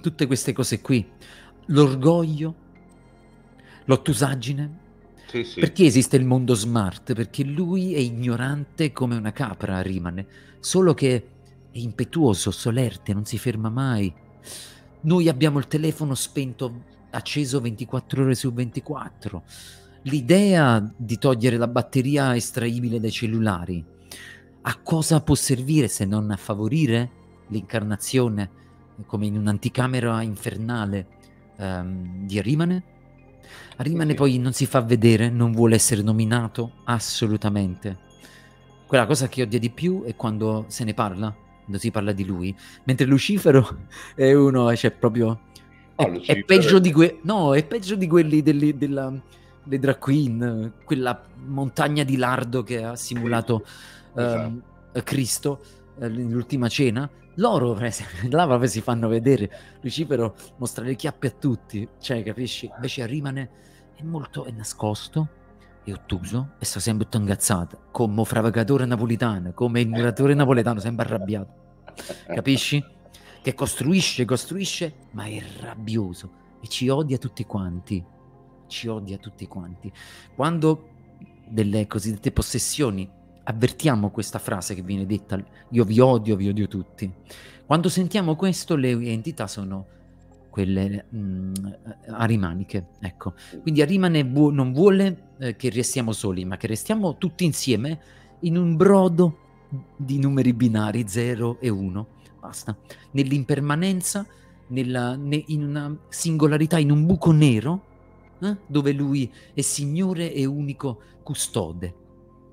tutte queste cose qui, l'orgoglio, l'ottusaggine. Sì, sì. Perché esiste il mondo smart? Perché lui è ignorante come una capra, rimane, solo che è impetuoso, solerte, non si ferma mai. Noi abbiamo il telefono spento, acceso 24 ore su 24. L'idea di togliere la batteria estraibile dai cellulari, a cosa può servire se non a favorire l'incarnazione come in un'anticamera infernale um, di Arimane. Arimane sì. poi non si fa vedere, non vuole essere nominato assolutamente. Quella cosa che odia di più è quando se ne parla, quando si parla di lui, mentre Lucifero è uno, cioè proprio... È, oh, è peggio di que- no, è peggio di quelli delle, della, delle drag queen, quella montagna di lardo che ha simulato sì. esatto. um, Cristo uh, nell'ultima cena loro là proprio si fanno vedere. Lucifero mostra le chiappe a tutti cioè capisci? Invece Rimane è molto è nascosto è ottuso e sta sempre tutto ingazzato. Come fravagatore napolitano come il muratore napoletano sempre arrabbiato. Capisci? che costruisce costruisce ma è rabbioso. E ci odia tutti quanti. Ci odia tutti quanti. Quando delle cosiddette possessioni avvertiamo questa frase che viene detta, io vi odio, vi odio tutti. Quando sentiamo questo, le entità sono quelle mh, mm, arimaniche, ecco. Quindi Arimane vu- non vuole eh, che restiamo soli, ma che restiamo tutti insieme in un brodo di numeri binari 0 e 1. Basta. Nell'impermanenza, nella, ne, in una singolarità, in un buco nero, eh, dove lui è Signore e unico custode.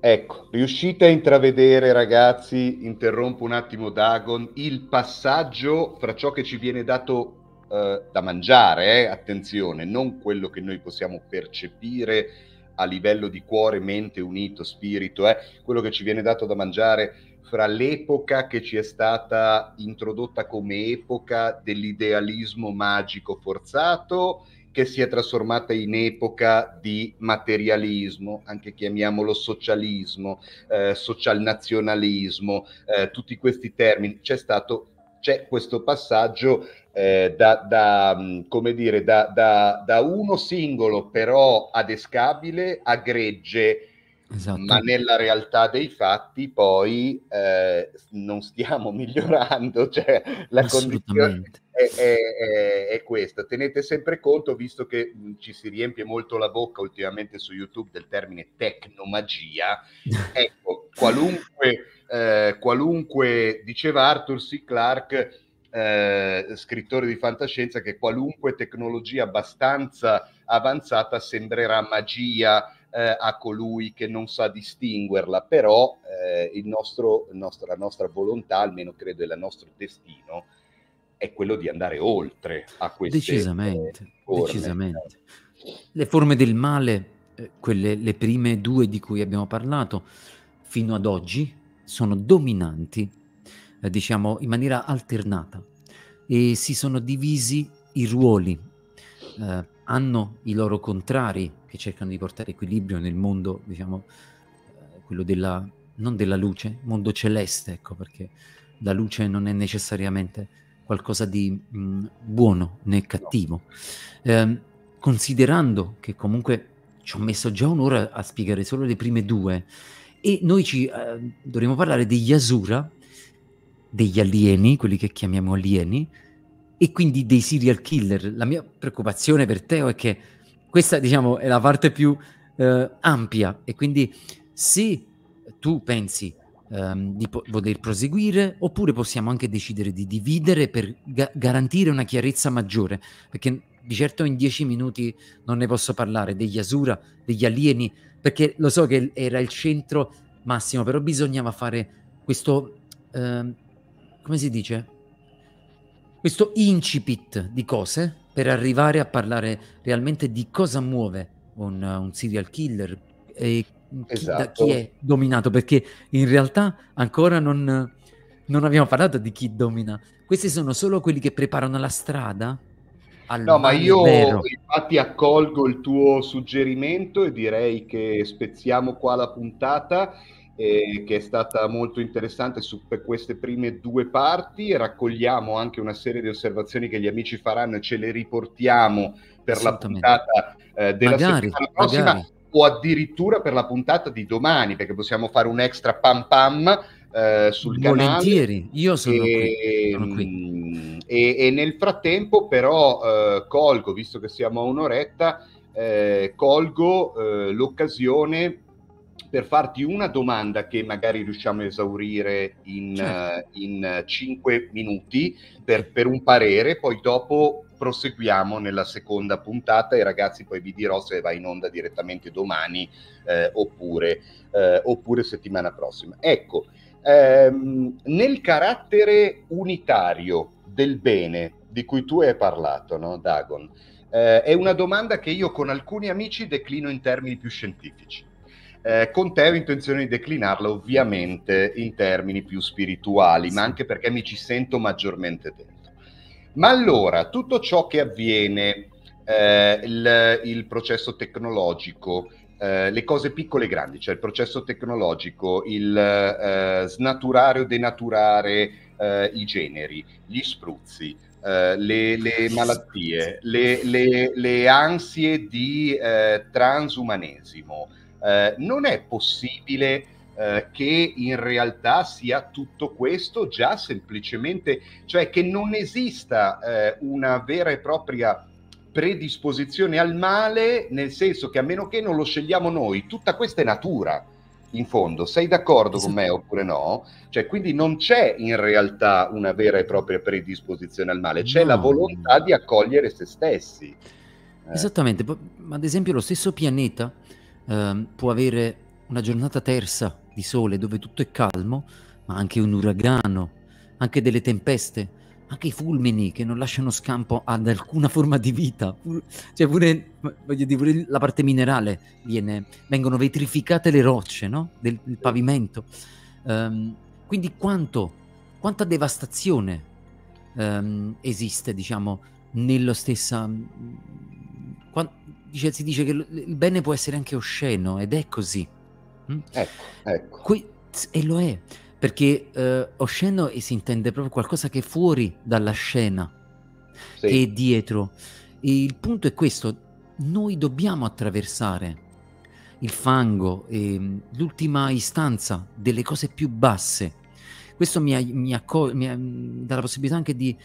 Ecco, riuscite a intravedere, ragazzi, interrompo un attimo Dagon, il passaggio fra ciò che ci viene dato eh, da mangiare, eh, attenzione, non quello che noi possiamo percepire a livello di cuore, mente unito, spirito, eh, quello che ci viene dato da mangiare fra l'epoca che ci è stata introdotta come epoca dell'idealismo magico forzato che si è trasformata in epoca di materialismo, anche chiamiamolo socialismo, eh, social nazionalismo, eh, tutti questi termini. C'è stato c'è questo passaggio eh, da, da, mm, come dire, da, da, da, uno singolo però adescabile a gregge, esatto. ma nella realtà dei fatti poi eh, non stiamo migliorando, cioè la condizione è, è, è, questa. Tenete sempre conto, visto che ci si riempie molto la bocca ultimamente su YouTube del termine tecnomagia, ecco, qualunque, eh, qualunque diceva Arthur C. Clarke, eh, scrittore di fantascienza, che qualunque tecnologia abbastanza avanzata sembrerà magia eh, a colui che non sa distinguerla, però eh, il nostro, il nostro, la nostra volontà, almeno credo, è il nostro destino, è quello di andare oltre a queste decisamente, forme. decisamente. Le forme del male, eh, quelle le prime due di cui abbiamo parlato fino ad oggi sono dominanti, eh, diciamo in maniera alternata e si sono divisi i ruoli. Hanno i loro contrari che cercano di portare equilibrio nel mondo, diciamo, eh, quello della, non della luce, mondo celeste, ecco, perché la luce non è necessariamente qualcosa di mh, mm, buono né cattivo. Eh, considerando che comunque ci ho messo già un'ora a spiegare solo le prime due, e noi ci eh, dovremo parlare degli Asura, degli alieni, quelli che chiamiamo alieni, e quindi dei serial killer. La mia preoccupazione per Teo è che questa, diciamo, è la parte più eh, ampia e quindi se tu pensi um, di po- poter proseguire oppure possiamo anche decidere di dividere per ga- garantire una chiarezza maggiore, perché di certo in dieci minuti non ne posso parlare degli Asura, degli alieni, perché lo so che era il centro massimo, però bisognava fare questo, eh, come si dice? Questo incipit di cose per arrivare a parlare realmente di cosa muove un, un serial killer e chi, esatto. da chi è dominato, perché in realtà ancora non, non abbiamo parlato di chi domina. Questi sono solo quelli che preparano la strada no, ma io vero. infatti accolgo il tuo suggerimento e direi che spezziamo qua la puntata, eh, che è stata molto interessante su per queste prime due parti. Raccogliamo anche una serie di osservazioni che gli amici faranno e ce le riportiamo per la puntata eh, della magari, settimana prossima. Magari. O addirittura per la puntata di domani, perché possiamo fare un extra pam pam eh, sul Volentieri, canale. io sono e, qui. Sono qui. E, e, nel frattempo però eh, colgo, visto che siamo a un'oretta, eh, colgo eh, l'occasione per farti una domanda che magari riusciamo a esaurire in, certo. uh, in 5 minuti per, per, un parere, poi dopo proseguiamo nella seconda puntata e ragazzi poi vi dirò se va in onda direttamente domani eh, oppure, eh, oppure settimana prossima. Ecco, ehm, nel carattere unitario del bene di cui tu hai parlato, no, Dagon, eh, è una domanda che io con alcuni amici declino in termini più scientifici. Eh, con te ho intenzione di declinarla ovviamente in termini più spirituali, ma anche perché mi ci sento maggiormente dentro. Ma allora, tutto ciò che avviene, eh, il, il processo tecnologico, eh, le cose piccole e grandi, cioè il processo tecnologico, il eh, snaturare o denaturare eh, i generi, gli spruzzi, eh, le, le, malattie, le, le, le, ansie di eh, transumanesimo. Non è possibile che in realtà sia tutto questo già semplicemente, cioè che non esista una vera e propria predisposizione al male, nel senso che a meno che non lo scegliamo noi, tutta questa è natura, in fondo. Sei d'accordo con me oppure no? Cioè, quindi non c'è in realtà una vera e propria predisposizione al male, c'è no. la volontà di accogliere se stessi. Eh. Esattamente, ad esempio lo stesso pianeta eh, può avere una giornata terza di sole dove tutto è calmo, ma anche un uragano, anche delle tempeste anche i fulmini che non lasciano scampo ad alcuna forma di vita, cioè pure, dire, pure la parte minerale viene, vengono vetrificate le rocce no? del, del pavimento. Um, quindi quanto, quanta devastazione um, esiste, diciamo, nello stessa... Dice, si dice che il bene può essere anche osceno ed è così. Mm? Ecco, ecco. Que- e lo è perché eh, osceno si intende proprio qualcosa che è fuori dalla scena, sì. che è dietro. E il punto è questo, noi dobbiamo attraversare il fango, e l'ultima istanza delle cose più basse. Questo mi, mi, mi, mi dà la possibilità anche di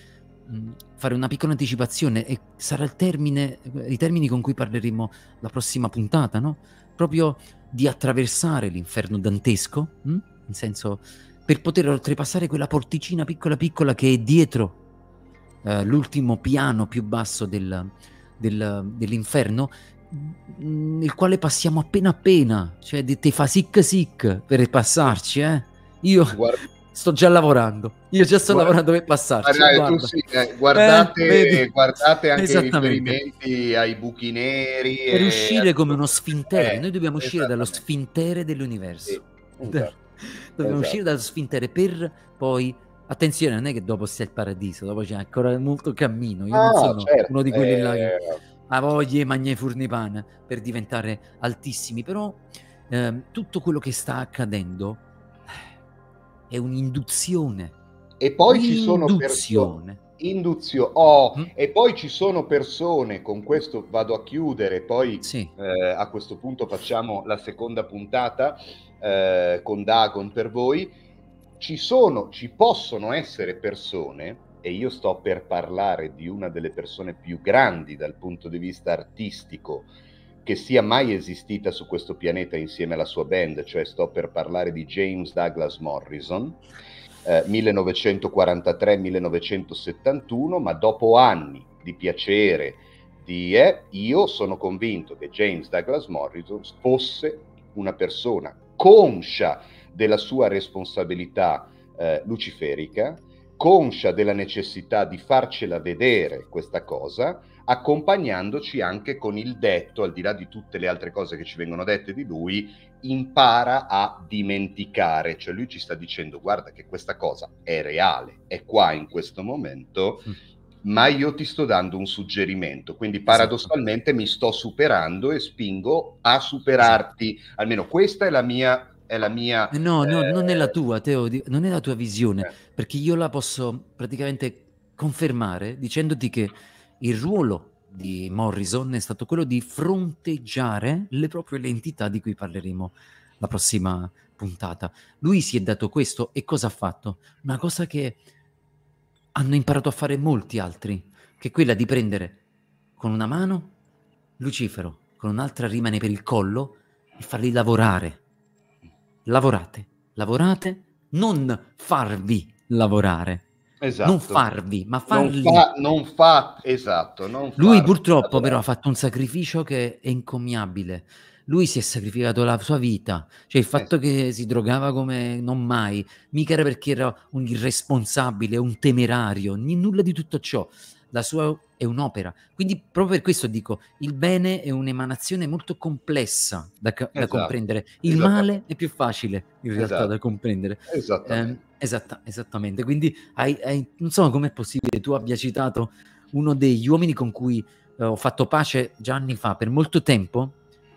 fare una piccola anticipazione e sarà il termine, i termini con cui parleremo la prossima puntata, no? Proprio di attraversare l'inferno dantesco, mh? in senso per poter oltrepassare quella porticina piccola piccola che è dietro eh, l'ultimo piano più basso del, del, dell'inferno, nel quale passiamo appena appena, cioè te fa sic sic per passarci, eh? Io guarda, sto già lavorando, io già sto guarda, lavorando per passarci. Guarda, sì, eh, guardate, eh, guardate anche i riferimenti ai buchi neri. Per uscire come uno sfintere, noi dobbiamo uscire dallo sfintere dell'universo. Sì, esatto. Dobbiamo esatto. uscire dallo sfintere per poi attenzione, non è che dopo sia il paradiso, dopo c'è ancora molto cammino. Io no, non sono certo. uno di quelli eh... là che a voglie magne furnipan per diventare altissimi, però eh, tutto quello che sta accadendo è un'induzione. E poi ci sono persone induzio oh, mm. e poi ci sono persone con questo vado a chiudere poi sì. eh, a questo punto facciamo la seconda puntata eh, con Dagon per voi ci sono ci possono essere persone e io sto per parlare di una delle persone più grandi dal punto di vista artistico che sia mai esistita su questo pianeta insieme alla sua band, cioè sto per parlare di James Douglas Morrison, eh, 1973-1971, ma dopo anni di piacere, di, eh, io sono convinto che James Douglas Morrison fosse una persona conscia della sua responsabilità eh, luciferica, conscia della necessità di farcela vedere questa cosa, accompagnandoci anche con il detto, al di là di tutte le altre cose che ci vengono dette di lui, impara a dimenticare, cioè lui ci sta dicendo guarda che questa cosa è reale, è qua in questo momento, mm. ma io ti sto dando un suggerimento, quindi paradossalmente esatto. mi sto superando e spingo a superarti, esatto. almeno questa è la mia è la mia... Eh, no, no, eh... non è la tua, Teo, non è la tua visione, eh. perché io la posso praticamente confermare dicendoti che il ruolo di Morrison è stato quello di fronteggiare le proprie le entità di cui parleremo la prossima puntata. Lui si è dato questo e cosa ha fatto? Una cosa che hanno imparato a fare molti altri, che è quella di prendere con una mano Lucifero, con un'altra rimane per il collo e farli lavorare lavorate, lavorate, non farvi lavorare. Esatto. Non farvi, ma farli. Non fa, non fa esatto. Non Lui purtroppo lavorare. però ha fatto un sacrificio che è incommiabile. Lui si è sacrificato la sua vita, cioè il fatto eh. che si drogava come non mai, mica era perché era un irresponsabile, un temerario, n- nulla di tutto ciò la sua è un'opera. Quindi proprio per questo dico, il bene è un'emanazione molto complessa da, da esatto. comprendere, il male è più facile in realtà esatto. da comprendere. Esattamente. Eh, esatta, esattamente. Quindi hai, hai, non so com'è possibile tu abbia citato uno degli uomini con cui eh, ho fatto pace già anni fa, per molto tempo,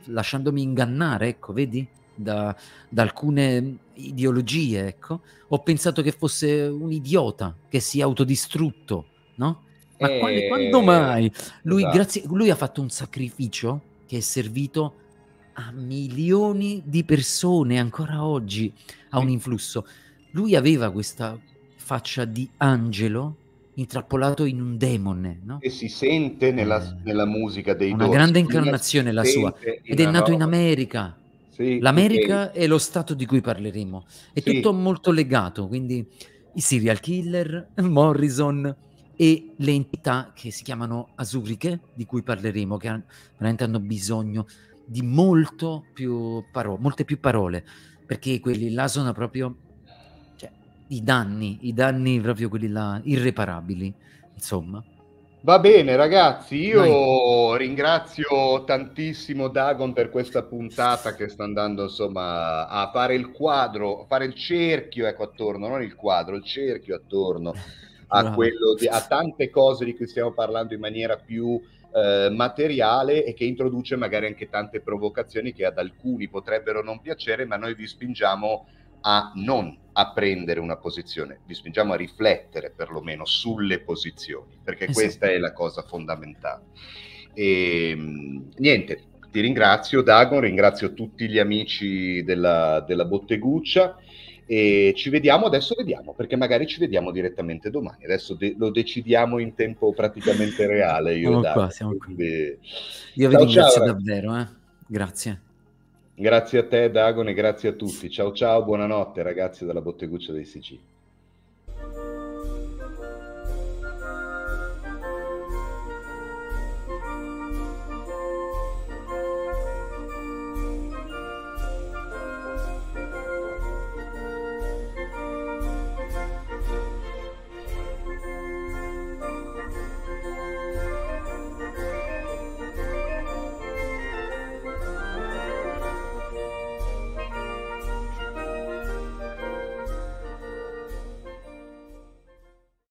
lasciandomi ingannare, ecco, vedi? Da, da, alcune ideologie, ecco, ho pensato che fosse un idiota che si è autodistrutto, no? Ma e... quando, quando, mai? Lui, esatto. grazie, lui ha fatto un sacrificio che è servito a milioni di persone ancora oggi, ha un influsso. Lui aveva questa faccia di angelo intrappolato in un demone, no? E si sente nella, eh, nella musica dei Una Doors. grande incarnazione la sua. Ed è nato roba. in America. Sì, L'America sì. è lo stato di cui parleremo. È sì. tutto molto legato, quindi i serial killer, Morrison, e le entità che si chiamano asurike, di cui parleremo, che veramente hanno bisogno di molto più paro- molte più parole, perché quelli là sono proprio cioè, i danni, i danni proprio quelli là irreparabili, insomma. Va bene ragazzi, io Vai. ringrazio tantissimo Dagon per questa puntata che sta andando insomma a fare il quadro, a fare il cerchio ecco attorno, non il quadro, il cerchio attorno a, di, a tante cose di cui stiamo parlando in maniera più eh, materiale e che introduce magari anche tante provocazioni che ad alcuni potrebbero non piacere, ma noi vi spingiamo a non a prendere una posizione, vi spingiamo a riflettere perlomeno sulle posizioni, perché esatto. questa è la cosa fondamentale. E, ehm, niente, ti ringrazio Dagon, ringrazio tutti gli amici della, della Botteguccia e ci vediamo adesso, vediamo, perché magari ci vediamo direttamente domani. Adesso de- lo decidiamo in tempo praticamente reale. Io, siamo qua, siamo quindi... Io vi ringrazio ciao, davvero, eh? grazie. Grazie a te, Dagon, e grazie a tutti. Ciao ciao, buonanotte ragazzi della Botteguccia dei CG.